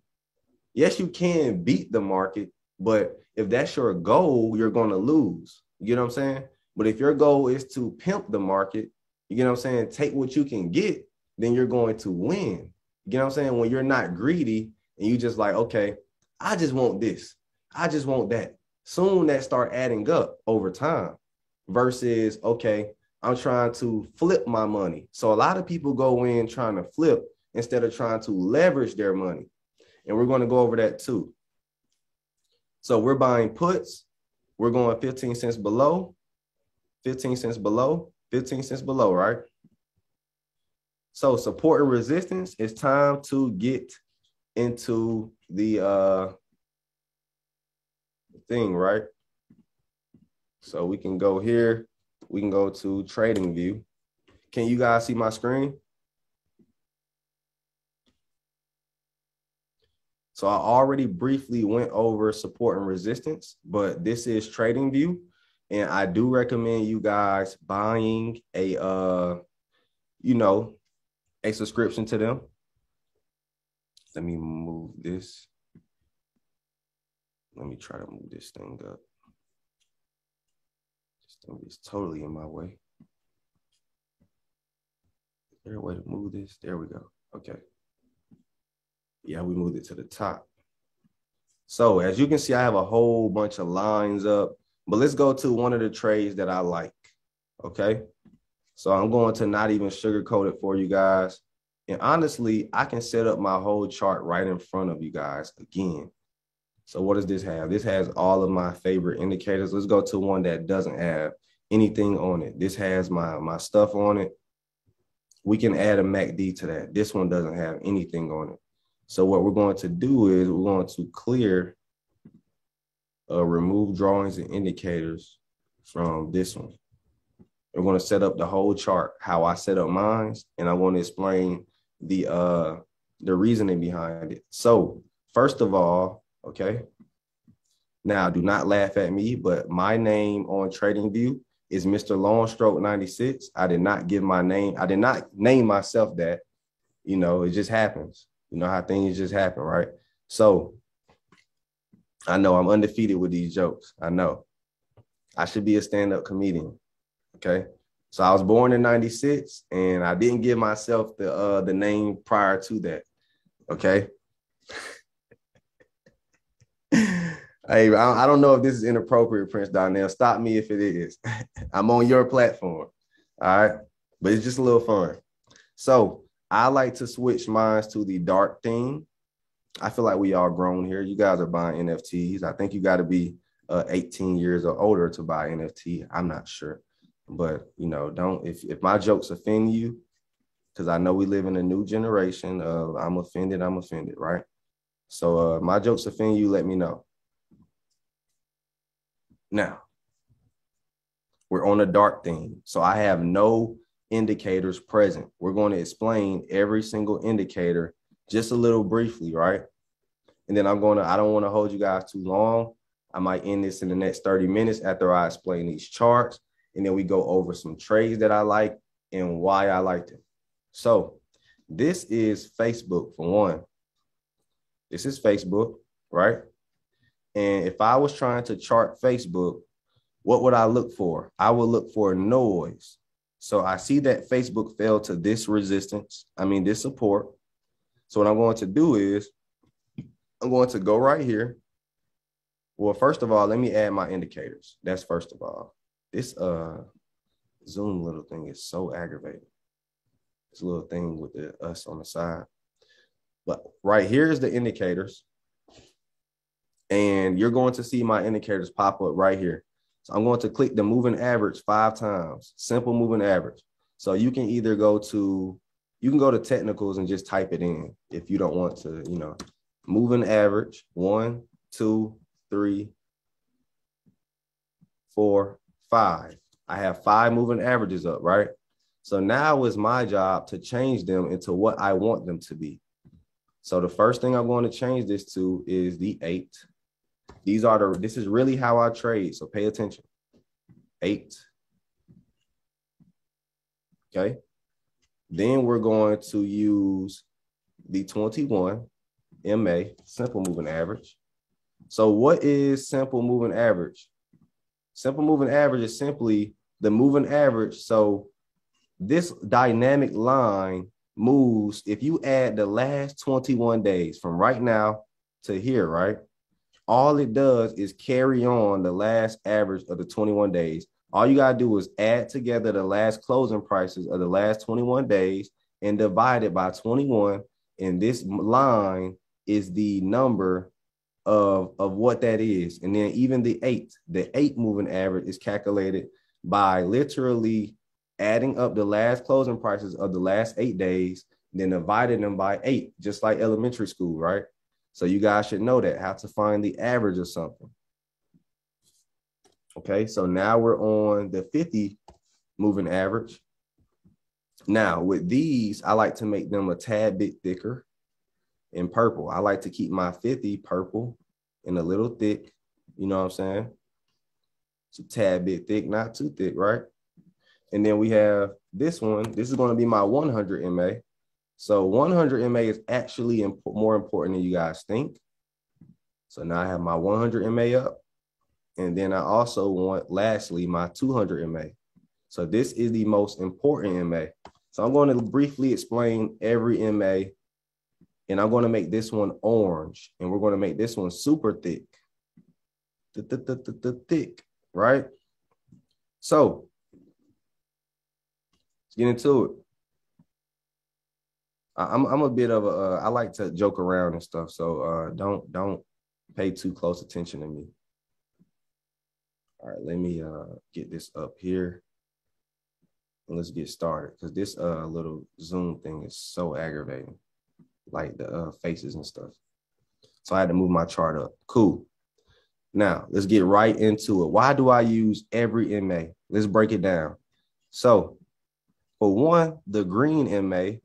yes, you can beat the market, but if that's your goal, you're going to lose. You know what I'm saying? But if your goal is to pimp the market, you know what I'm saying? Take what you can get, then you're going to win. You know what I'm saying? When you're not greedy and you just like, okay, I just want this. I just want that. Soon that start adding up over time versus, okay, I'm trying to flip my money. So a lot of people go in trying to flip instead of trying to leverage their money. And we're going to go over that too. So we're buying puts. We're going 15 cents below, 15 cents below, 15 cents below, right? So support and resistance, it's time to get into the uh thing, right? So we can go here. We can go to TradingView. Can you guys see my screen? So I already briefly went over support and resistance, but this is TradingView. And I do recommend you guys buying a uh, you know, a subscription to them. Let me move this. Let me try to move this thing up. This thing is totally in my way. Is there a way to move this? There we go. Okay. Yeah, we moved it to the top. So as you can see, I have a whole bunch of lines up, but let's go to one of the trades that I like. Okay. So I'm going to not even sugarcoat it for you guys. And honestly, I can set up my whole chart right in front of you guys again. So what does this have? This has all of my favorite indicators. Let's go to one that doesn't have anything on it. This has my, my stuff on it. We can add a MACD to that. This one doesn't have anything on it. So what we're going to do is we're going to clear, uh, remove drawings and indicators from this one. We're going to set up the whole chart, how I set up mine, and I want to explain the uh the reasoning behind it. So first of all, okay. Now do not laugh at me, but my name on TradingView is Mr. Longstroke 96. I did not give my name, I did not name myself that. You know, it just happens. You know how things just happen, right? So I know I'm undefeated with these jokes. I know. I should be a stand-up comedian. Okay. So I was born in 96 and I didn't give myself the uh the name prior to that. Okay. hey, I don't know if this is inappropriate, Prince Donnell. Stop me if it is. I'm on your platform. All right. But it's just a little fun. So I like to switch minds to the dark theme. I feel like we all grown here. You guys are buying NFTs. I think you got to be uh, 18 years or older to buy NFT. I'm not sure, but you know, don't if if my jokes offend you, because I know we live in a new generation of I'm offended, I'm offended, right? So uh, my jokes offend you, let me know. Now, we're on a dark theme. So I have no indicators present. We're going to explain every single indicator just a little briefly, right? And then I'm going to, I don't want to hold you guys too long. I might end this in the next 30 minutes after I explain these charts. And then we go over some trades that I like and why I like them. So this is Facebook for one. This is Facebook, right? And if I was trying to chart Facebook, what would I look for? I would look for noise. So I see that Facebook fell to this resistance, I mean, this support. So what I'm going to do is I'm going to go right here. Well, first of all, let me add my indicators. That's first of all. This uh Zoom little thing is so aggravating. This little thing with the us on the side. But right here is the indicators. And you're going to see my indicators pop up right here. So I'm going to click the moving average five times, simple moving average. So you can either go to, you can go to technicals and just type it in if you don't want to, you know, moving average, one, two, three, four, five. I have five moving averages up, right? So now it's my job to change them into what I want them to be. So the first thing I'm going to change this to is the eight. These are the, this is really how I trade. So pay attention. Eight. Okay. Then we're going to use the 21 MA, simple moving average. So what is simple moving average? Simple moving average is simply the moving average. So this dynamic line moves, if you add the last 21 days from right now to here, right? All it does is carry on the last average of the 21 days. All you got to do is add together the last closing prices of the last 21 days and divide it by 21. And this line is the number of, of what that is. And then even the eight, the eight moving average is calculated by literally adding up the last closing prices of the last eight days, then dividing them by eight, just like elementary school, right? So you guys should know that how to find the average of something. Okay, so now we're on the 50 moving average. Now with these, I like to make them a tad bit thicker in purple. I like to keep my 50 purple and a little thick, you know what I'm saying? It's a tad bit thick, not too thick, right? And then we have this one. This is going to be my 100 MA. So 100 MA is actually imp- more important than you guys think. So now I have my 100 MA up. And then I also want, lastly, my 200 MA. So this is the most important MA. So I'm going to briefly explain every MA. And I'm going to make this one orange. And we're going to make this one super thick. The thick, right? So get into it. I'm I'm a bit of a uh, I like to joke around and stuff, so uh, don't don't pay too close attention to me. All right, let me uh, get this up here. And let's get started because this uh, little Zoom thing is so aggravating, like the uh, faces and stuff. So I had to move my chart up. Cool. Now let's get right into it. Why do I use every MA? Let's break it down. So for one, the green MA,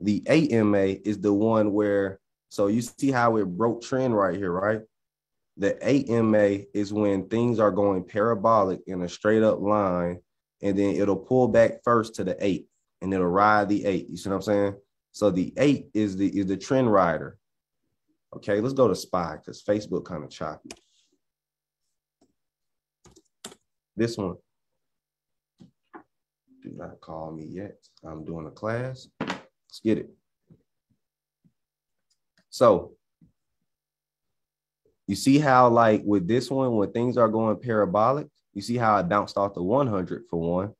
the 8 MA is the one where, so you see how it broke trend right here, right? The 8 MA is when things are going parabolic in a straight up line, and then it'll pull back first to the 8 and it'll ride the 8. You see what I'm saying? So the 8 is the is the trend rider. Okay, let's go to SPY because Facebook kind of choppy. This one do not call me yet. I'm doing a class. Let's get it. So you see how like with this one, when things are going parabolic, you see how I bounced off the 100 for one.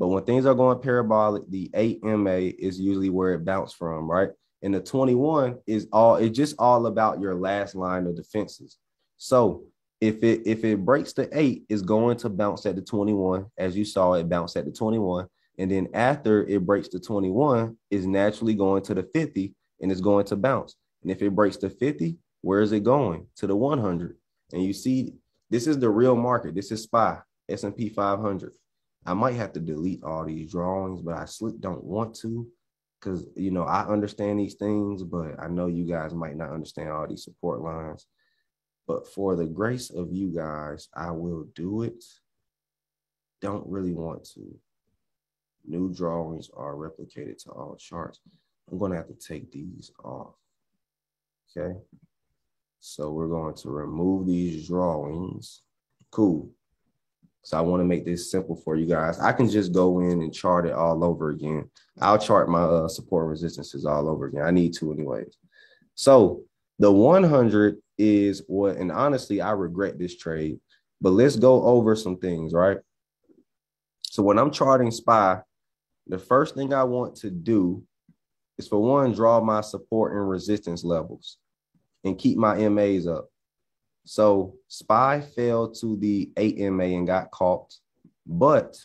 But when things are going parabolic, the 8 MA is usually where it bounced from, right? And the 21 is all it's just all about your last line of defenses. So if it if it breaks the eight, it's going to bounce at the 21. As you saw, it bounced at the 21. And then after it breaks the 21, is naturally going to the 50 and it's going to bounce. And if it breaks the 50, where is it going? To the 100. And you see, this is the real market. This is SPY, S&P 500. I might have to delete all these drawings, but I don't want to because, you know, I understand these things, but I know you guys might not understand all these support lines. But for the grace of you guys, I will do it. Don't really want to. New drawings are replicated to all charts. I'm going to have to take these off. Okay. So we're going to remove these drawings. Cool. So I want to make this simple for you guys. I can just go in and chart it all over again. I'll chart my uh, support resistances all over again. I need to anyways. So the 100 is what, and honestly, I regret this trade, but let's go over some things, right? So when I'm charting SPY, the first thing I want to do is for one, draw my support and resistance levels and keep my MAs up. So SPY fell to the 8 MA and got caught, but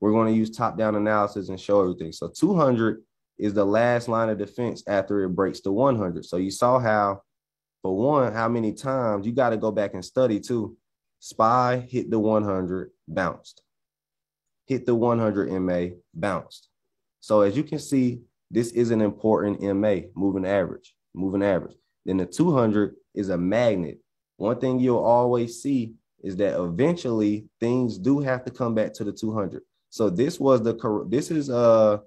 we're going to use top down analysis and show everything. So 200 is the last line of defense after it breaks to 100. So you saw how, for one, how many times you got to go back and study too. SPY hit the 100, bounced. Hit the 100 MA, bounced. So as you can see, this is an important MA, moving average, moving average. Then the 200 is a magnet. One thing you'll always see is that eventually things do have to come back to the 200. So this was the this is uh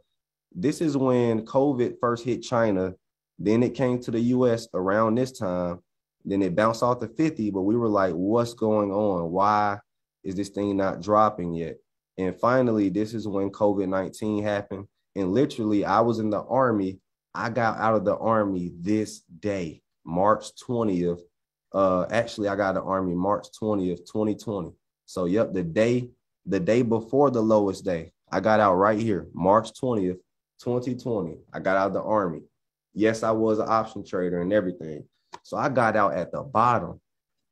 this is when COVID first hit China. Then it came to the US around this time. Then it bounced off the 50, but we were like, what's going on? Why is this thing not dropping yet? And finally, this is when COVID 19 happened. And literally, I was in the army. I got out of the army this day. March 20th. Uh, actually, I got the army March 20th, 2020. So, yep, the day, the day before the lowest day, I got out right here, March 20th, 2020. I got out of the army. Yes, I was an option trader and everything. So I got out at the bottom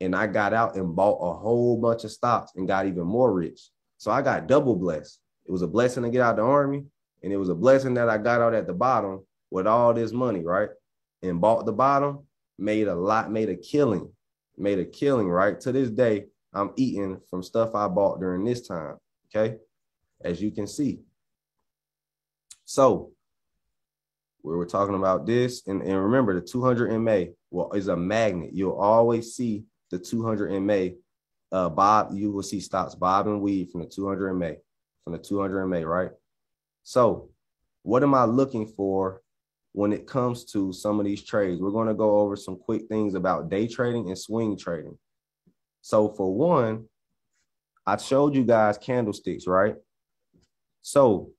and I got out and bought a whole bunch of stocks and got even more rich. So I got double blessed. It was a blessing to get out of the army, and it was a blessing that I got out at the bottom with all this money, right? And bought the bottom made a lot, made a killing, made a killing, right? To this day, I'm eating from stuff I bought during this time. Okay. As you can see. So we were talking about this. And, and remember, the 200 MA well, is a magnet. You'll always see the 200 MA. Uh, Bob, you will see stocks bob and weave from the 200 MA, from the 200 MA, right? So, what am I looking for when it comes to some of these trades. We're going to go over some quick things about day trading and swing trading. So, for one, I showed you guys candlesticks, right? So,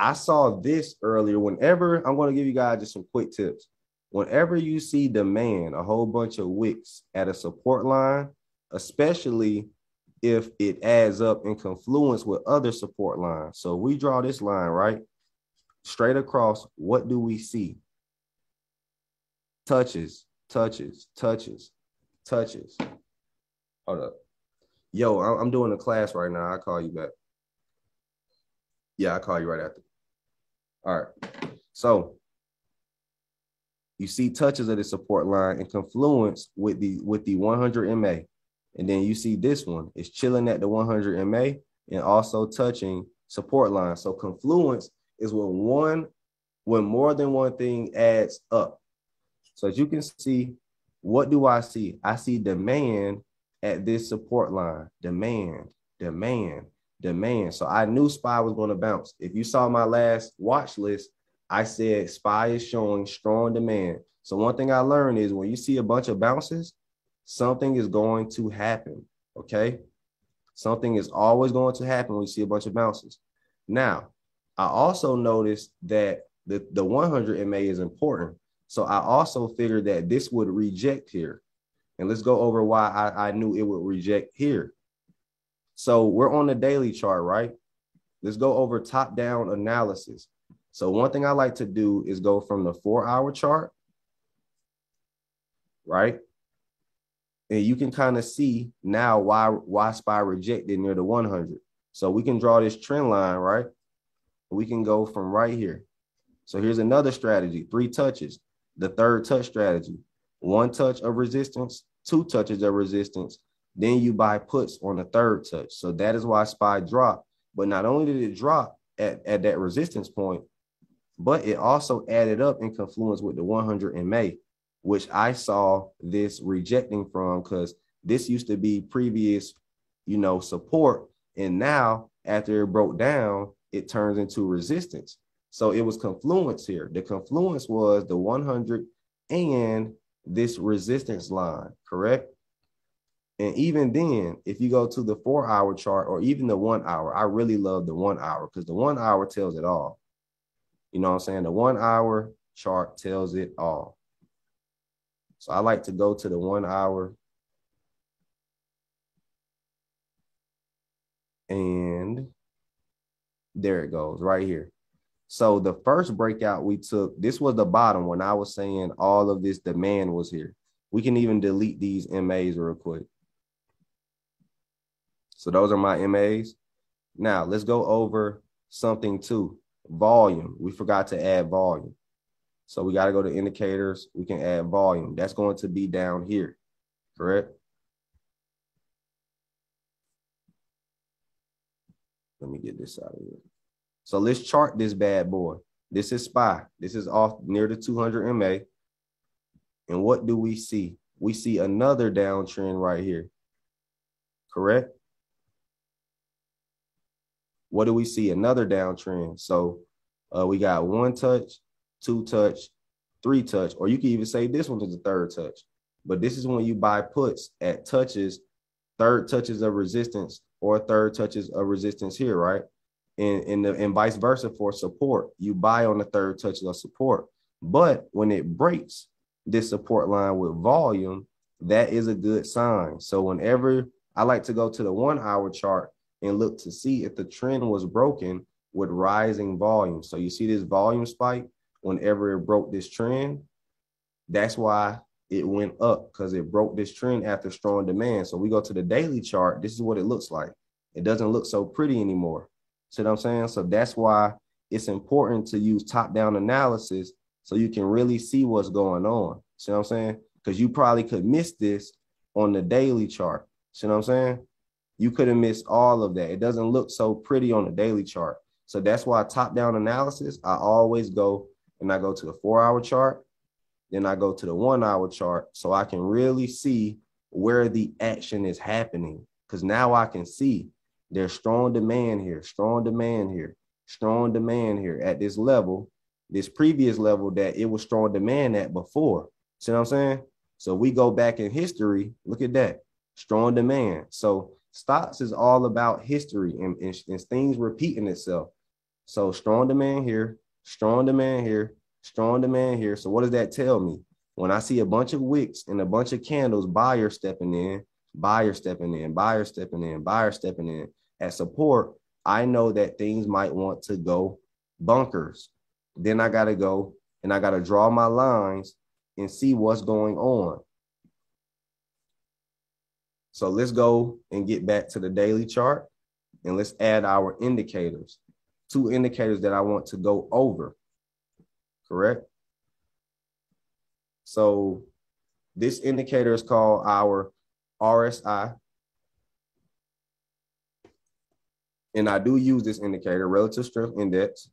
I saw this earlier. Whenever I'm going to give you guys just some quick tips. Whenever you see demand, a whole bunch of wicks at a support line, especially if it adds up in confluence with other support lines. So we draw this line, right? Straight across, what do we see? Touches, touches, touches, touches. Hold up. Yo, I'm doing a class right now. I'll call you back. Yeah, I'll call you right after. All right. So you see touches of the support line and confluence with the with the 100 MA. And then you see this one is chilling at the 100 MA and also touching support line. So confluence is when one, when more than one thing adds up. So as you can see, what do I see? I see demand at this support line. Demand, demand, demand. So I knew SPY was going to bounce. If you saw my last watch list, I said SPY is showing strong demand. So one thing I learned is when you see a bunch of bounces, something is going to happen. Okay. Something is always going to happen when you see a bunch of bounces. Now, I also noticed that the, the 100 MA is important. So I also figured that this would reject here. And let's go over why I, I knew it would reject here. So we're on the daily chart, right? let's go over top down analysis. So one thing I like to do is go from the four hour chart, right? And you can kind of see now why why SPY rejected near the 100. So we can draw this trend line, right? We can go from right here. So here's another strategy, three touches, the third touch strategy, one touch of resistance, two touches of resistance, then you buy puts on the third touch. So that is why SPY dropped. But not only did it drop at, at that resistance point, but it also added up in confluence with the 100 MA, which I saw this rejecting from because this used to be previous, you know, support. And now after it broke down, it turns into resistance. So it was confluence here. The confluence was the 100 and this resistance line, correct? And even then, if you go to the four hour chart or even the one hour, I really love the one hour because the one hour tells it all. You know what I'm saying? The one hour chart tells it all. So I like to go to the one hour. And there it goes right here. So the first breakout we took, this was the bottom when I was saying all of this demand was here. We can even delete these MAs real quick. So those are my MAs. Now let's go over something too. Volume. We forgot to add volume. So we got to go to indicators. We can add volume. That's going to be down here, correct? Let me get this out of here. So let's chart this bad boy. This is SPY. This is off near the 200 MA. And what do we see? We see another downtrend right here. Correct? What do we see? Another downtrend. So uh, we got one touch, two touch, three touch, or you can even say this one is the third touch. But this is when you buy puts at touches, third touches of resistance or third touches of resistance here, right? and and, the, and vice versa for support. You buy on the third touches of support, but when it breaks this support line with volume, that is a good sign. So whenever I like to go to the one hour chart and look to see if the trend was broken with rising volume. So you see this volume spike whenever it broke this trend. That's why it went up because it broke this trend after strong demand. So we go to the daily chart. This is what it looks like. It doesn't look so pretty anymore. See what I'm saying? So that's why it's important to use top-down analysis so you can really see what's going on. See what I'm saying? Because you probably could miss this on the daily chart. See what I'm saying? You could have missed all of that. It doesn't look so pretty on the daily chart. So that's why top-down analysis, I always go and I go to the four-hour chart, then I go to the one-hour chart so I can really see where the action is happening. Because now I can see there's strong demand here, strong demand here, strong demand here at this level, this previous level that it was strong demand at before. See what I'm saying? So we go back in history. Look at that strong demand. So stocks is all about history and, and, and things repeating itself. So strong demand here, strong demand here, strong demand here. So what does that tell me? When I see a bunch of wicks and a bunch of candles, buyer stepping in, buyer stepping in, buyer stepping in, buyer stepping in, at support, I know that things might want to go bunkers. Then I got to go and I got to draw my lines and see what's going on. So let's go and get back to the daily chart and let's add our indicators. Two indicators that I want to go over. Correct? So this indicator is called our RSI, And I do use this indicator, relative strength index.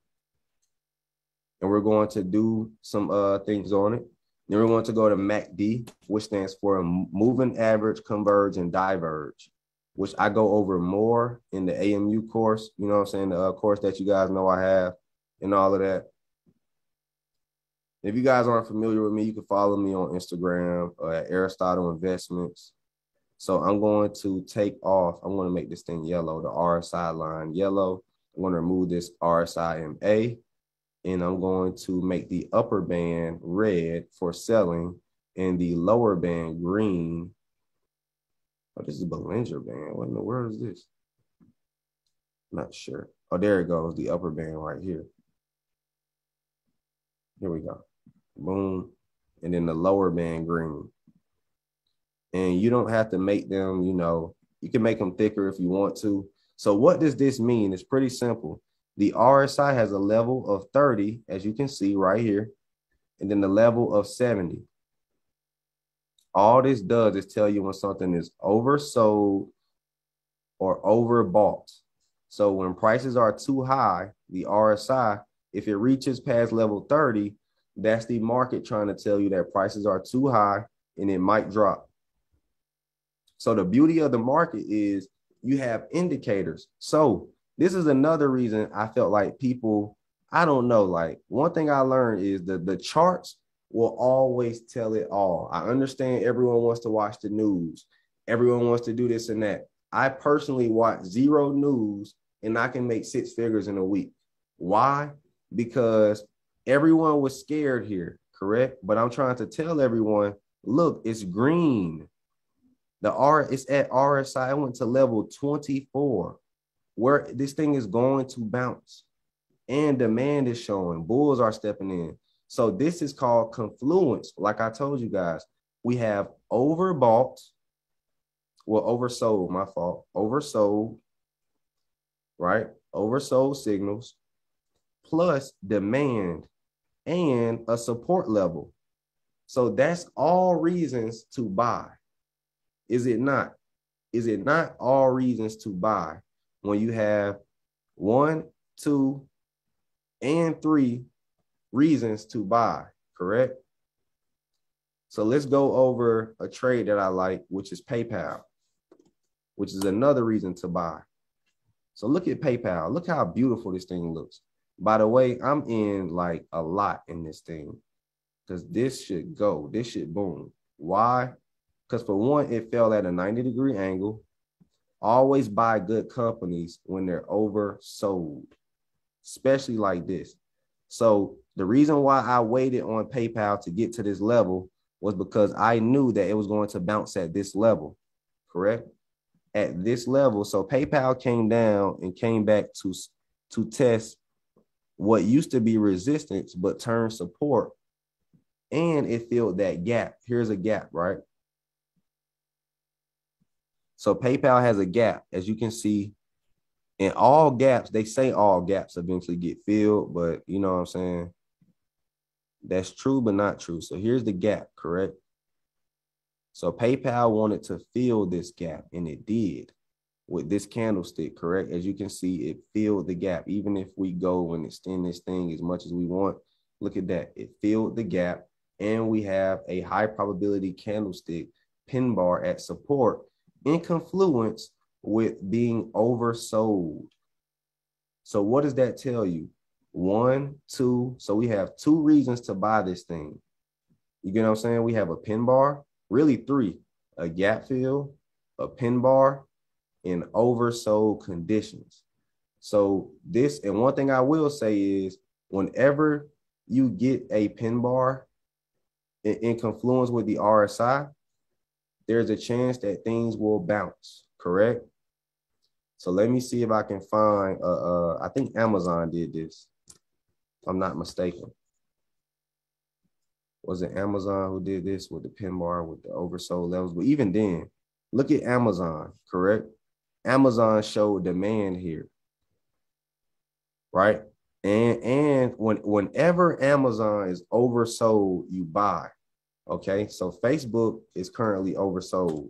And we're going to do some uh, things on it. Then we're going to go to MACD, which stands for moving average, converge, and diverge, which I go over more in the AMU course. You know what I'm saying? The uh, course that you guys know I have and all of that. If you guys aren't familiar with me, you can follow me on Instagram uh, at Aristole Investments. So I'm going to take off, I'm going to make this thing yellow, the RSI line yellow. I'm going to remove this RSIMA and I'm going to make the upper band red for selling and the lower band green. Oh, this is Bollinger Band. What in the world is this? Not sure. Oh, there it goes. The upper band right here. Here we go. Boom. And then the lower band green. And you don't have to make them, you know, you can make them thicker if you want to. So what does this mean? It's pretty simple. The RSI has a level of 30, as you can see right here, and then the level of 70. All this does is tell you when something is oversold or overbought. So when prices are too high, the RSI, if it reaches past level 30, that's the market trying to tell you that prices are too high and it might drop. So the beauty of the market is you have indicators. So this is another reason I felt like people, I don't know, like one thing I learned is that the charts will always tell it all. I understand everyone wants to watch the news. Everyone wants to do this and that. I personally watch zero news and I can make six figures in a week. Why? Because everyone was scared here, correct? But I'm trying to tell everyone, look, it's green. The R is at RSI. I went to level 24, where this thing is going to bounce. And demand is showing. Bulls are stepping in. So this is called confluence. Like I told you guys, we have overbought, well, oversold, my fault, oversold, right? Oversold signals plus demand and a support level. So that's all reasons to buy. Is it not? Is it not all reasons to buy when you have one, two, and three reasons to buy, correct? So let's go over a trade that I like, which is PayPal, which is another reason to buy. So look at PayPal. Look how beautiful this thing looks. By the way, I'm in like a lot in this thing because this should go. This should boom. Why? Because for one, it fell at a 90 degree angle. Always buy good companies when they're oversold, especially like this. So the reason why I waited on PayPal to get to this level was because I knew that it was going to bounce at this level, correct? At this level. So PayPal came down and came back to, to test what used to be resistance, but turned support. And it filled that gap. Here's a gap, right? So PayPal has a gap, as you can see. And all gaps, they say all gaps eventually get filled, but you know what I'm saying? That's true, but not true. So here's the gap, correct? So PayPal wanted to fill this gap, and it did with this candlestick, correct? As you can see, it filled the gap. Even if we go and extend this thing as much as we want, look at that. It filled the gap, and we have a high probability candlestick pin bar at support in confluence with being oversold. So what does that tell you? One, two. So we have two reasons to buy this thing. You get what I'm saying? We have a pin bar, really three, a gap fill, a pin bar, in oversold conditions. So this, and one thing I will say is whenever you get a pin bar in, in confluence with the RSI, there's a chance that things will bounce, correct? So let me see if I can find, uh, uh, I think Amazon did this, if I'm not mistaken. Was it Amazon who did this with the pin bar with the oversold levels? But even then, look at Amazon, correct? Amazon showed demand here. Right? And and when whenever Amazon is oversold, you buy. Okay. So Facebook is currently oversold.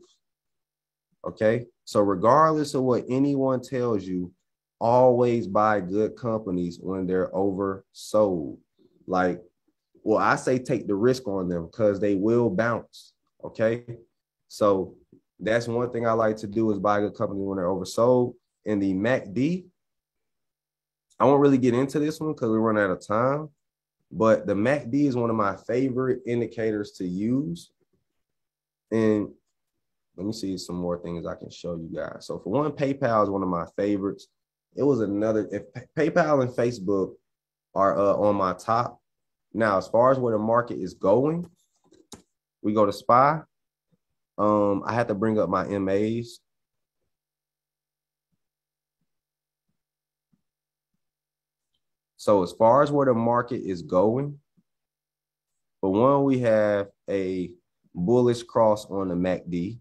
Okay. So regardless of what anyone tells you, always buy good companies when they're oversold. Like, well, I say take the risk on them because they will bounce. Okay. So that's one thing I like to do is buy a good company when they're oversold. In the MACD, I won't really get into this one because we run out of time. But the MACD is one of my favorite indicators to use. And let me see some more things I can show you guys. So for one, PayPal is one of my favorites. It was another if PayPal and Facebook are uh, on my top. Now, as far as where the market is going, we go to SPY. Um, I had to bring up my MAs. So as far as where the market is going, for one, we have a bullish cross on the MACD,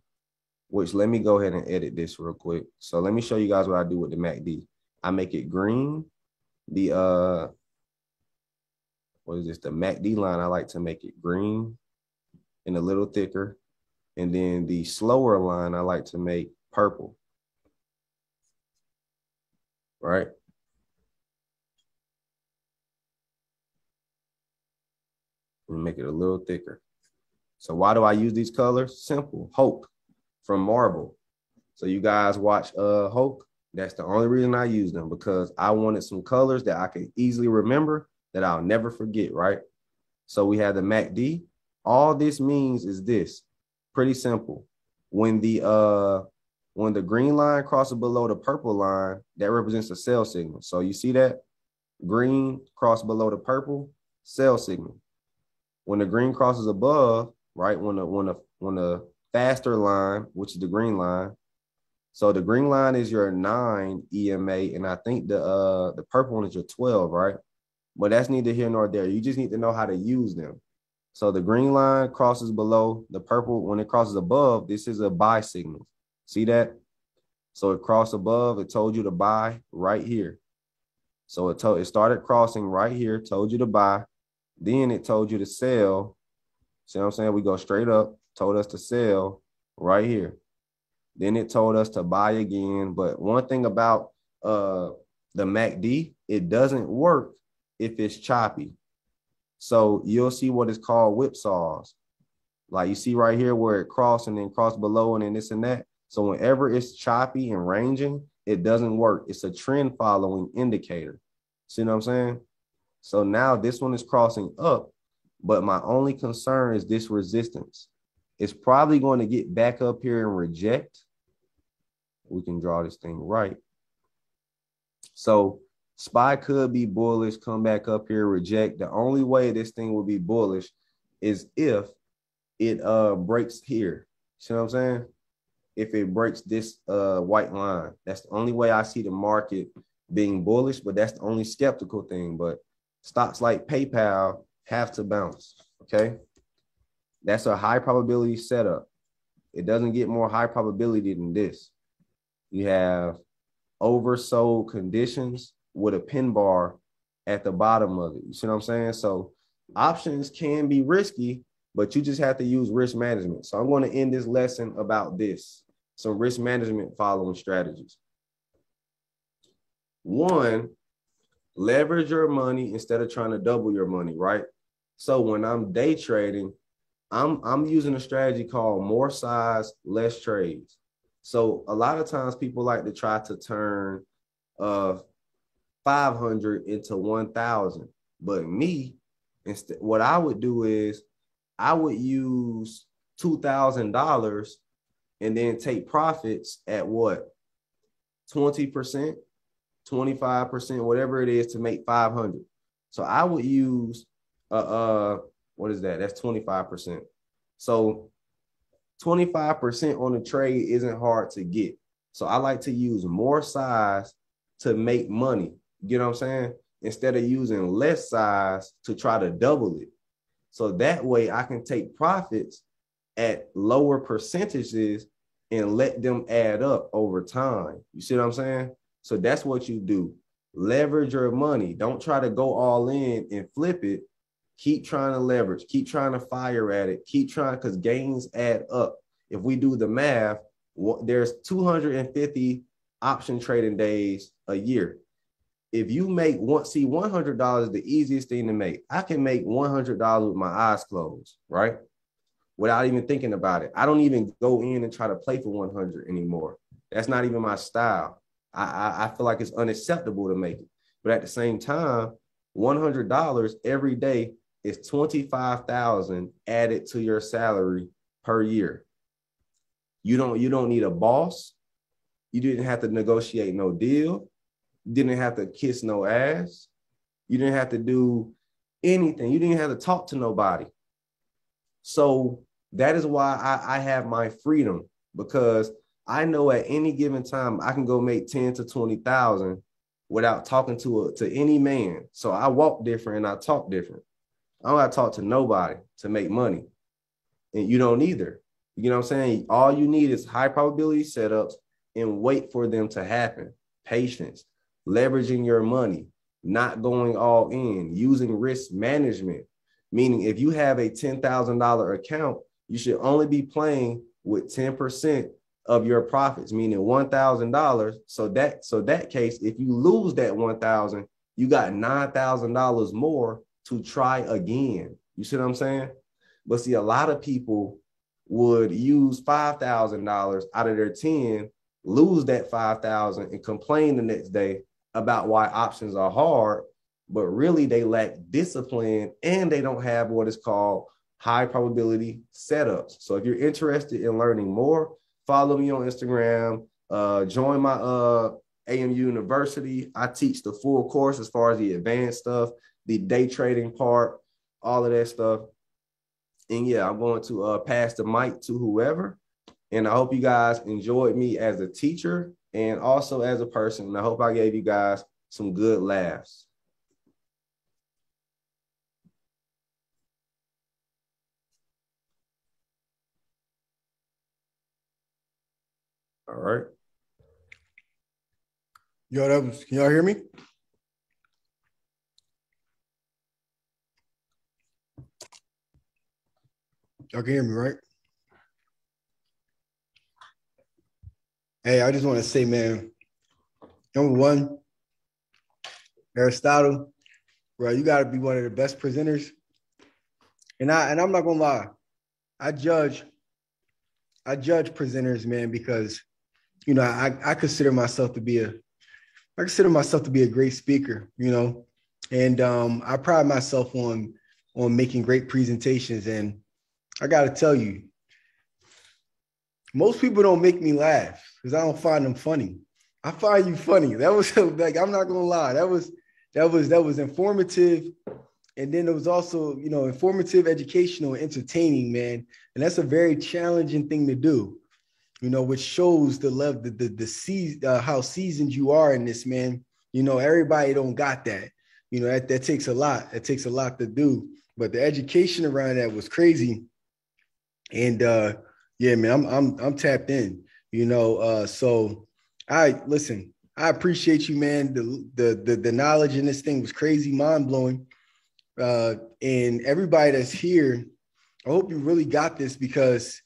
which let me go ahead and edit this real quick. So let me show you guys what I do with the MACD. I make it green. The uh what is this? The MACD line, I like to make it green and a little thicker. And then the slower line, I like to make purple. Right? and make it a little thicker. So why do I use these colors? Simple. Hulk from Marvel. So you guys watch uh Hulk. That's the only reason I use them because I wanted some colors that I could easily remember that I'll never forget, right? So we have the MACD. All this means is this. Pretty simple. When the uh when the green line crosses below the purple line, that represents a sell signal. So you see that green cross below the purple, sell signal. When the green crosses above, right? When the when the when the faster line, which is the green line. So the green line is your nine EMA, and I think the uh the purple one is your 12, right? But that's neither here nor there. You just need to know how to use them. So the green line crosses below the purple. When it crosses above, this is a buy signal. See that? So it crossed above. It told you to buy right here. So it told it started crossing right here. Told you to buy. Then it told you to sell. See what I'm saying? We go straight up, told us to sell right here. Then it told us to buy again. But one thing about uh the MACD, it doesn't work if it's choppy. So you'll see what is called whipsaws. Like you see right here where it crossed and then cross below and then this and that. So whenever it's choppy and ranging, it doesn't work. It's a trend following indicator. See what I'm saying? So now this one is crossing up, but my only concern is this resistance. It's probably going to get back up here and reject. We can draw this thing right. So SPY could be bullish, come back up here, reject. The only way this thing will be bullish is if it uh breaks here. See what I'm saying? If it breaks this uh white line, that's the only way I see the market being bullish, but that's the only skeptical thing. But stocks like PayPal have to bounce. Okay. That's a high probability setup. It doesn't get more high probability than this. You have oversold conditions with a pin bar at the bottom of it. You see what I'm saying? So options can be risky, but you just have to use risk management. So I'm going to end this lesson about this some risk management following strategies. One, leverage your money instead of trying to double your money, right? So when I'm day trading, I'm I'm using a strategy called more size, less trades. So a lot of times people like to try to turn uh 500 into 1000. But me, instead what I would do is I would use $2,000 and then take profits at what? 20%, 25%, whatever it is to make 500. So I would use uh uh what is that? That's 25%. So 25% on a trade isn't hard to get. So I like to use more size to make money. You know what I'm saying? Instead of using less size to try to double it. So that way I can take profits at lower percentages and let them add up over time. You see what I'm saying? So that's what you do. Leverage your money. Don't try to go all in and flip it. Keep trying to leverage, keep trying to fire at it, keep trying because gains add up. If we do the math, there's 250 option trading days a year. If you make one, see, $100 the easiest thing to make. I can make $100 with my eyes closed, right? Without even thinking about it. I don't even go in and try to play for 100 anymore. That's not even my style. I, I, I feel like it's unacceptable to make it. But at the same time, $100 every day is 25,000 added to your salary per year. You don't you don't need a boss. You didn't have to negotiate no deal. Didn't have to kiss no ass. You didn't have to do anything. You didn't have to talk to nobody. So that is why I, I have my freedom because I know at any given time I can go make 10 to 20,000 without talking to a, to any man. So I walk different and I talk different. I don't got to talk to nobody to make money, and you don't either. You know what I'm saying? All you need is high probability setups and wait for them to happen. Patience, leveraging your money, not going all in, using risk management. Meaning, if you have a $10,000 account, you should only be playing with 10% of your profits, meaning $1,000. So that so that case, if you lose that 1,000, you got $9,000 more to try again. You see what I'm saying? But see, a lot of people would use $5,000 out of their 10, lose that 5,000 and complain the next day about why options are hard, but really they lack discipline and they don't have what is called high probability setups. So if you're interested in learning more, follow me on Instagram, uh, join my uh, AMU University. I teach the full course as far as the advanced stuff, the day trading part, all of that stuff. And yeah, I'm going to uh, pass the mic to whoever. And I hope you guys enjoyed me as a teacher and also as a person. And I hope I gave you guys some good laughs. All right. Yo, that was, can y'all hear me? Y'all can hear me, right? Hey, I just want to say, man, number one, Aristole, bro, you got to be one of the best presenters. And I and I'm not gonna lie, I judge, I judge presenters, man, because you know I I consider myself to be a, I consider myself to be a great speaker, you know, and um, I pride myself on on making great presentations. And I got to tell you, most people don't make me laugh because I don't find them funny. I find you funny. That was like I'm not gonna lie. That was that was that was informative, and then it was also you know informative, educational, entertaining, man. And that's a very challenging thing to do, you know, which shows the love, the the, the uh, how seasoned you are in this, man. You know, everybody don't got that. You know, that that takes a lot. It takes a lot to do. But the education around that was crazy, and uh yeah, man, I'm I'm I'm tapped in. You know, uh, so I listen. I appreciate you, man. The the the, the knowledge in this thing was crazy, mind blowing. Uh, and everybody that's here, I hope you really got this because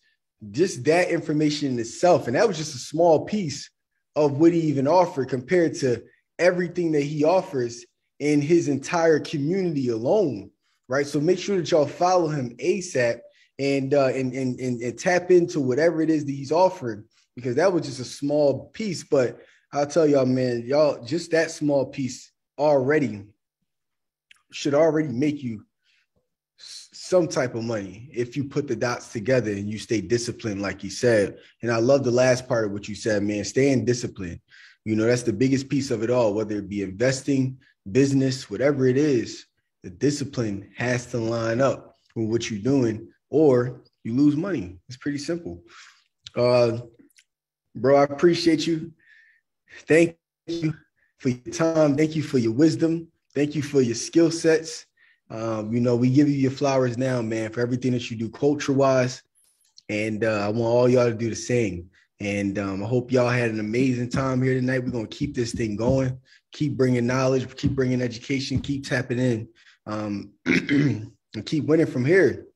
just that information in itself, and that was just a small piece of what he even offered compared to everything that he offers in his entire community alone, right? So make sure that y'all follow him ASAP and uh, and, and and and tap into whatever it is that he's offering because that was just a small piece. But I'll tell y'all, man, y'all just that small piece already should already make you some type of money if you put the dots together and you stay disciplined, like you said. And I love the last part of what you said, man. Staying disciplined. You know, that's the biggest piece of it all, whether it be investing, business, whatever it is, the discipline has to line up with what you're doing or you lose money. It's pretty simple. Uh, bro, I appreciate you. Thank you for your time. Thank you for your wisdom. Thank you for your skill sets. Um, you know, we give you your flowers now, man, for everything that you do culture wise. And uh, I want all y'all to do the same. And um, I hope y'all had an amazing time here tonight. We're going to keep this thing going, keep bringing knowledge, keep bringing education, keep tapping in, um, and keep winning from here.